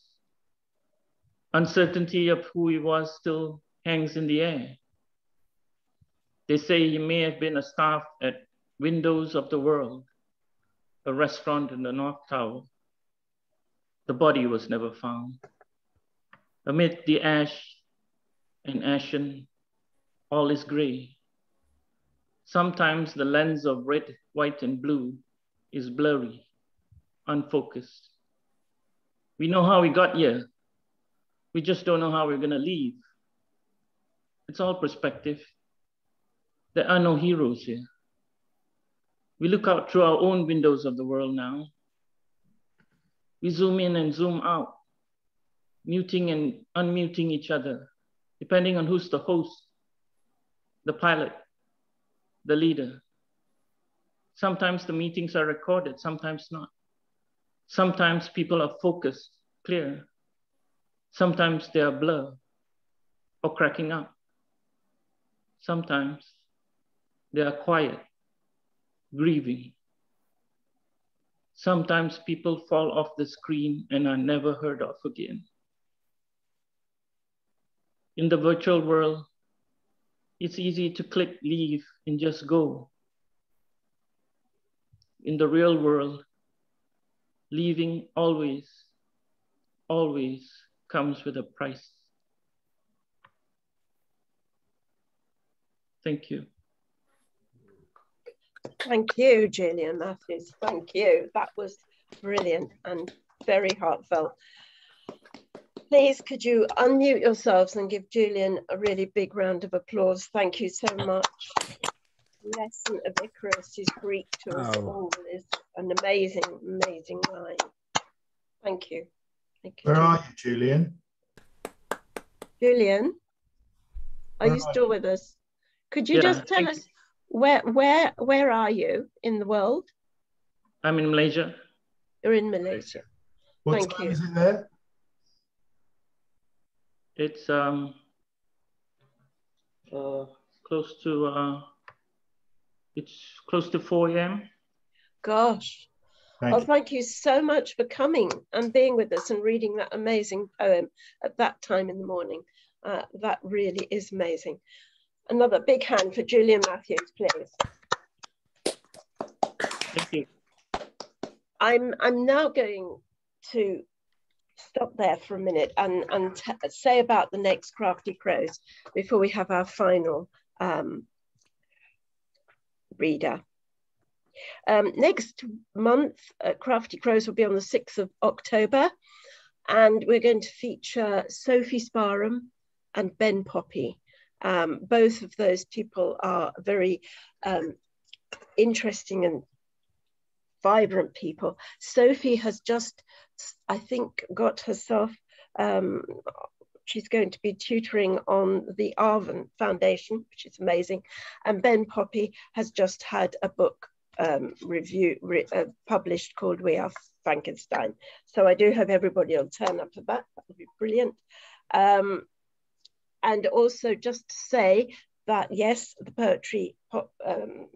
Uncertainty of who he was still hangs in the air. They say he may have been a staff at Windows of the World, a restaurant in the North Tower. The body was never found. Amid the ash and ashen all is gray. Sometimes the lens of red, white, and blue is blurry, unfocused. We know how we got here. We just don't know how we're gonna leave. It's all perspective. There are no heroes here. We look out through our own windows of the world now. We zoom in and zoom out, muting and unmuting each other, depending on who's the host the pilot, the leader. Sometimes the meetings are recorded, sometimes not. Sometimes people are focused, clear. Sometimes they are blur or cracking up. Sometimes they are quiet, grieving. Sometimes people fall off the screen and are never heard of again. In the virtual world, it's easy to click leave and just go. In the real world, leaving always, always comes with a price. Thank you. Thank you, Julian Matthews. Thank you. That was brilliant and very heartfelt. Please, could you unmute yourselves and give Julian a really big round of applause? Thank you so much. Lesson of Icarus is Greek to us Oh. all is an amazing, amazing line. Thank you. Thank you. Where are you, Julian? Julian, are Where you are still with us? Could you Yeah, just tell us where where where are you in the world? I'm in Malaysia. You're in Malaysia. What Thank time you. is it there? It's um uh, close to uh, it's close to 4 a.m. Gosh. Thank oh, you. thank you so much for coming and being with us and reading that amazing poem at that time in the morning. Uh, that really is amazing. Another big hand for Julian Matthews, please. Thank you. I'm I'm now going to stop there for a minute and and t- say about the next Crafty Crows before we have our final um, reader. Um, next month, uh, Crafty Crows will be on the 6th of October, and we're going to feature Sophie Sparham and Ben Poppy. Um, both of those people are very um, interesting and vibrant people. Sophie has just, I think, got herself, um, she's going to be tutoring on the Arvon Foundation, which is amazing. And Ben Poppy has just had a book um, review re, uh, published called We Are Frankenstein. So I do hope everybody will turn up for that. That would be brilliant. Um, and also just to say that yes, the poetry pop, um,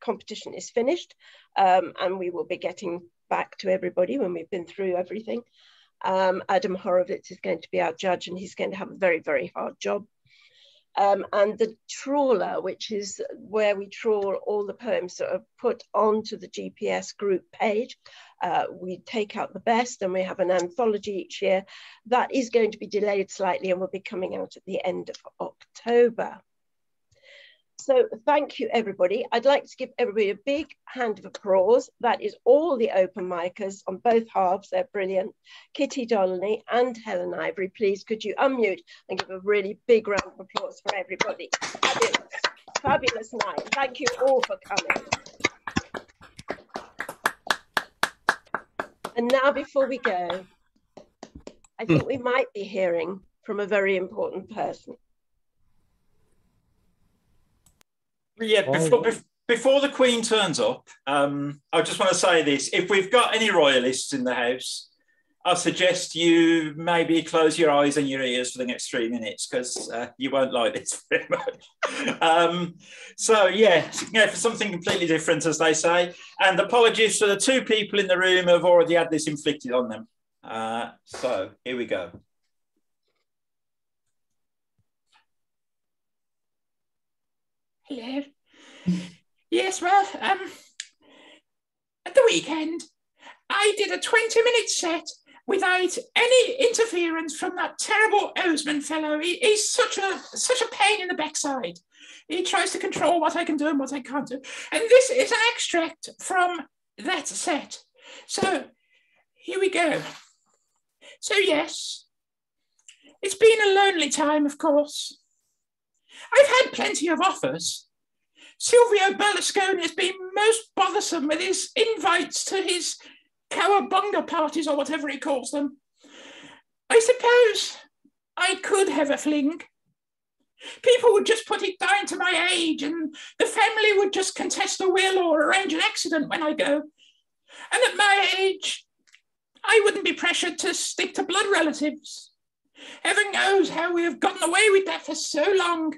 competition is finished, um, and we will be getting back to everybody when we've been through everything. Um, Adam Horovitz is going to be our judge, and he's going to have a very, very hard job. Um, and the trawler, which is where we trawl all the poems that are put onto the GPS group page. Uh, we take out the best and we have an anthology each year. That is going to be delayed slightly and will be coming out at the end of October. So thank you, everybody. I'd like to give everybody a big hand of applause. That is all the open micers on both halves. They're brilliant. Kitty Donnelly and Helen Ivory, please could you unmute and give a really big round of applause for everybody. Fabulous, fabulous night. Thank you all for coming. And now before we go, I think we might be hearing from a very important person. Yeah, before, bef- before the Queen turns up, um, I just want to say this. If we've got any royalists in the house, I suggest you maybe close your eyes and your ears for the next three minutes because uh, you won't like this [LAUGHS] very much. um, so, yeah, yeah, for something completely different, as they say. And apologies for the two people in the room who have already had this inflicted on them. Uh, so, here we go. Yes, well, um, at the weekend, I did a 20 minute set without any interference from that terrible Osman fellow. He, he's such a such a pain in the backside. He tries to control what I can do and what I can't do. And this is an extract from that set. So here we go. So, yes, it's been a lonely time, of course. I've had plenty of offers. Silvio Berlusconi has been most bothersome with his invites to his cowabunga parties or whatever he calls them. I suppose I could have a fling. People would just put it down to my age, and the family would just contest a will or arrange an accident when I go. And at my age, I wouldn't be pressured to stick to blood relatives. Heaven knows how we have gotten away with that for so long.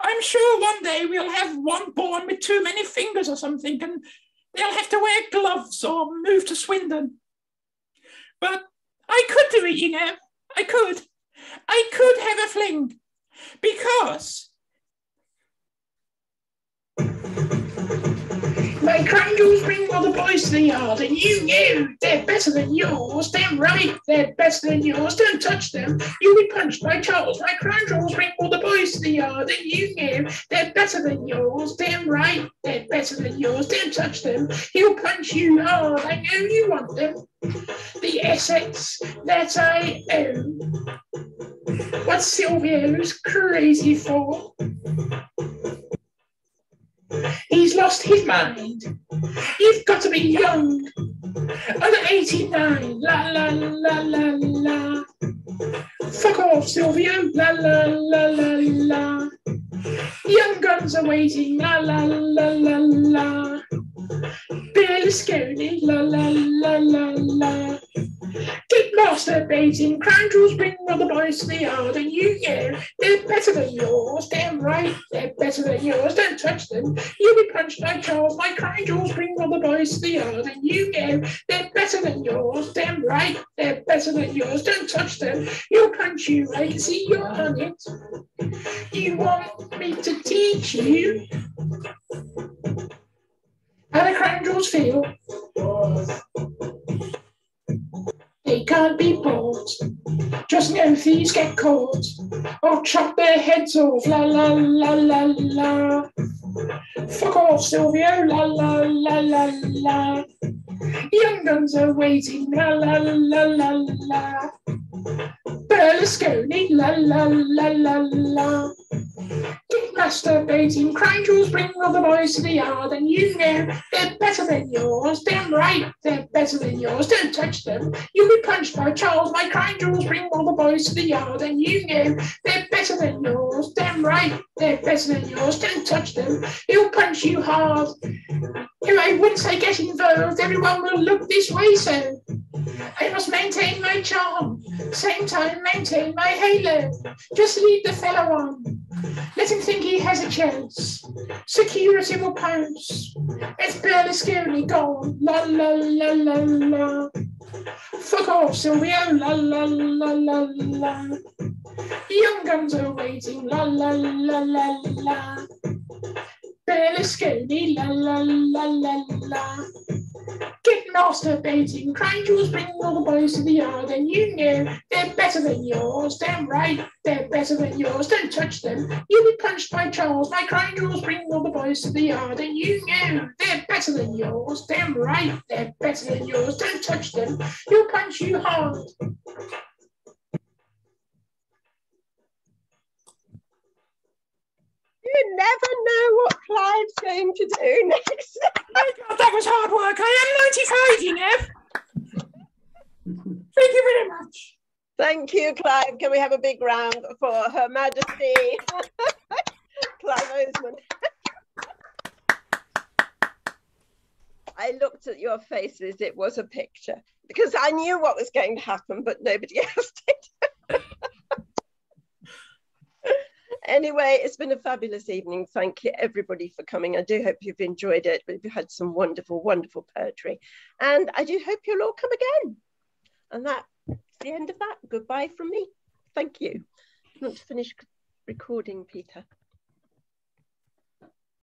I'm sure one day we'll have one born with too many fingers or something, and they'll have to wear gloves or move to Swindon. But I could do it, you know. I could. I could have a fling. Because my crandles bring all the boys to the yard, and you knew they're better than yours. Damn right, they're better than yours. Don't touch them. You'll be punched by Charles. My crandles bring all the boys to the yard, and you knew they're better than yours. Damn right, they're better than yours. Don't touch them. He'll punch you hard. I know you want them. The Essex that I own. What Silvio's crazy for. He's lost his mind. You've got to be young. Under 89. La la la la la. Fuck off, Silvio. La la la la la. Young guns are waiting. La la la la la. Berlusconi. La la la la la. Keep masturbating. Crown jewels bring the boys to the yard, and you know they're better than yours. Damn right, they're better than yours. Don't touch them. You'll be punched by Charles. My crown bring the boys to the yard, and you know they're better than yours. Damn right, they're better than yours. Don't touch them. You'll punch you. I see you're on it. You want me to teach you how the crown jewels feel? They can't be bought. Just no thieves get caught. Or chop their heads off. La la la la la. Fuck off, Silvio. La la la la la. Young guns are waiting. La la la la la. Berlusconi. La la la la la. Keep masturbating. Crime jewels bring the boys to the yard, and you know they're better than yours. Damn right, they're better than yours. Don't touch them. You'll punched by Charles. My crime jewels bring all the boys to the yard, and you know they're better than yours. Damn right, they're better than yours. Don't touch them. He'll punch you hard. Anyway, once I get involved, everyone will look this way, so I must maintain my charm. Same time, maintain my halo. Just leave the fellow on. Let him think he has a chance. Security will pounce. It's barely Berlusconi gone. La la la la la. Fuck off, Silvio. La la la la la. Young guns are waiting. La la la la la. Berlusconi. La la la la la. Get masturbating. Jewels bring all the boys to the yard, and you know they're better than yours. Damn right, they're better than yours. Don't touch them. You'll be punched by Charles. My jewels bring all the boys to the yard, and you know they're better than yours. Damn right, they're better than yours. Don't touch them. He'll punch you hard. You never know what Clive's going to do [LAUGHS] next. oh God, that was hard work. I am 95, you know. Thank you very much. Thank you, Clive. Can we have a big round for Her Majesty [LAUGHS] Clive Osmond? I looked at your faces, it was a picture because I knew what was going to happen, but nobody [LAUGHS] else did. Anyway, it's been a fabulous evening. Thank you, everybody, for coming. I do hope you've enjoyed it. We've had some wonderful, wonderful poetry. And I do hope you'll all come again. And that's the end of that. Goodbye from me. Thank you. You want to finish recording, Peter?